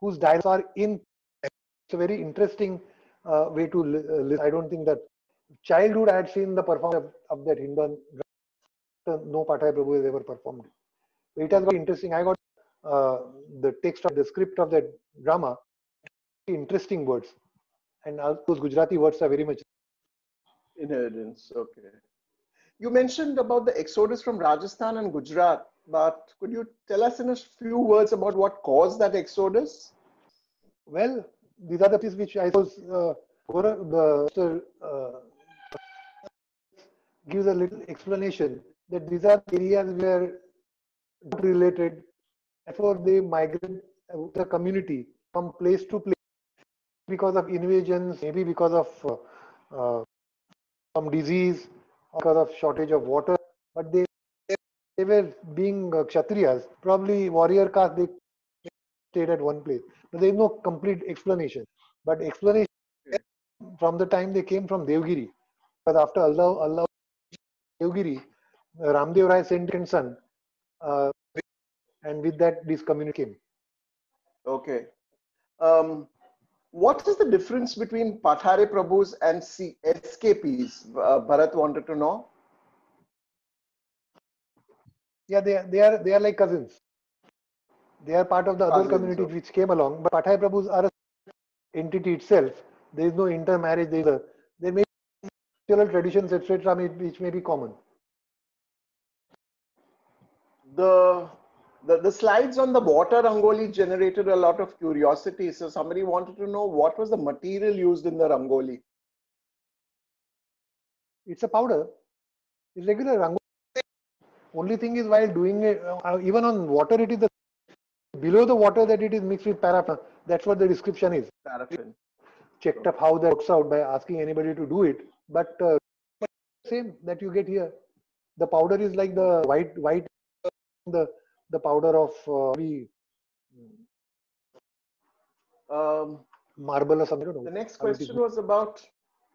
whose dialogues are in. It's a very interesting uh, way to uh, listen. I don't think that childhood I had seen the performance of, of that Hunda. No Pathare Prabhu has ever performed. it. It has got interesting. I got uh, the text of the script of that drama. Interesting words, and those Gujarati words are very much. Inheritance. Okay. You mentioned about the exodus from Rajasthan and Gujarat, but could you tell us in a few words about what caused that exodus? Well, these are the things which I suppose uh, Gaurav- the uh, gives a little explanation that these are areas where related, therefore they migrate uh, the community from place to place because of invasions, maybe because of uh, uh, some disease, because of shortage of water, but they they were being uh, kshatriyas, probably warrior caste, they stayed at one place. But there is no complete explanation. But explanation from the time they came from Devgiri, because after Allah, Allah Devgiri, uh, Ramdev Rai sent his son, uh, and with that this community came. Okay. Um, what is the difference between Pathare Prabhus and C- CKPs? Uh, Bharat wanted to know. Yeah, they are, they are they are like cousins. They are part of the other Cousins, communities which came along. But Pathare Prabhus are a entity itself. There is no intermarriage. There is a there may be cultural traditions etc. which may be common. The, the the slides on the water rangoli generated a lot of curiosity. So somebody wanted to know what was the material used in the rangoli. It's a powder. It's regular rangoli. Only thing is while doing it, uh, even on water, it is the below the water that it is mixed with paraffin. That's what the description is. Paraffin. Checked up how that works out by asking anybody to do it. But uh, same that you get here. The powder is like the white white the the powder of uh, maybe Um, marble or something. I don't the next is question was about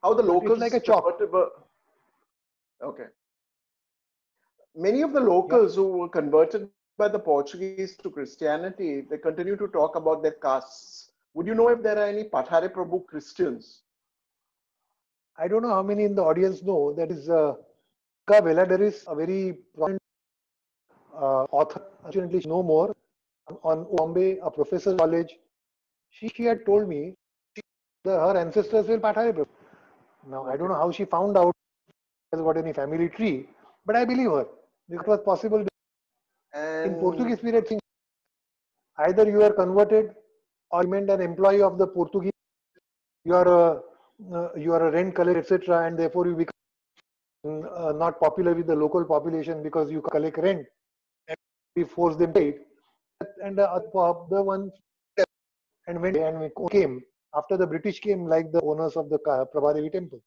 how the locals like a chalk. Okay. Many of the locals who were converted by the Portuguese to Christianity, they continue to talk about their castes. Would you know if there are any Pathare Prabhu Christians? I don't know how many in the audience know that is uh, Ka Veladaris, a very prominent author, unfortunately no more, on Bombay, a professor college. She, she had told me that her ancestors were Prabhu. Now, I don't know how she found out has got any family tree, but I believe her. It was possible in Portuguese period. things- Either you are converted or remained an employee of the Portuguese you are a uh, you are a rent collector, etc., and therefore you become uh, not popular with the local population because you collect rent and we force them to pay. And uh, the other one and when and we came after the British came, like the owners of the uh, Prabhadevi temple.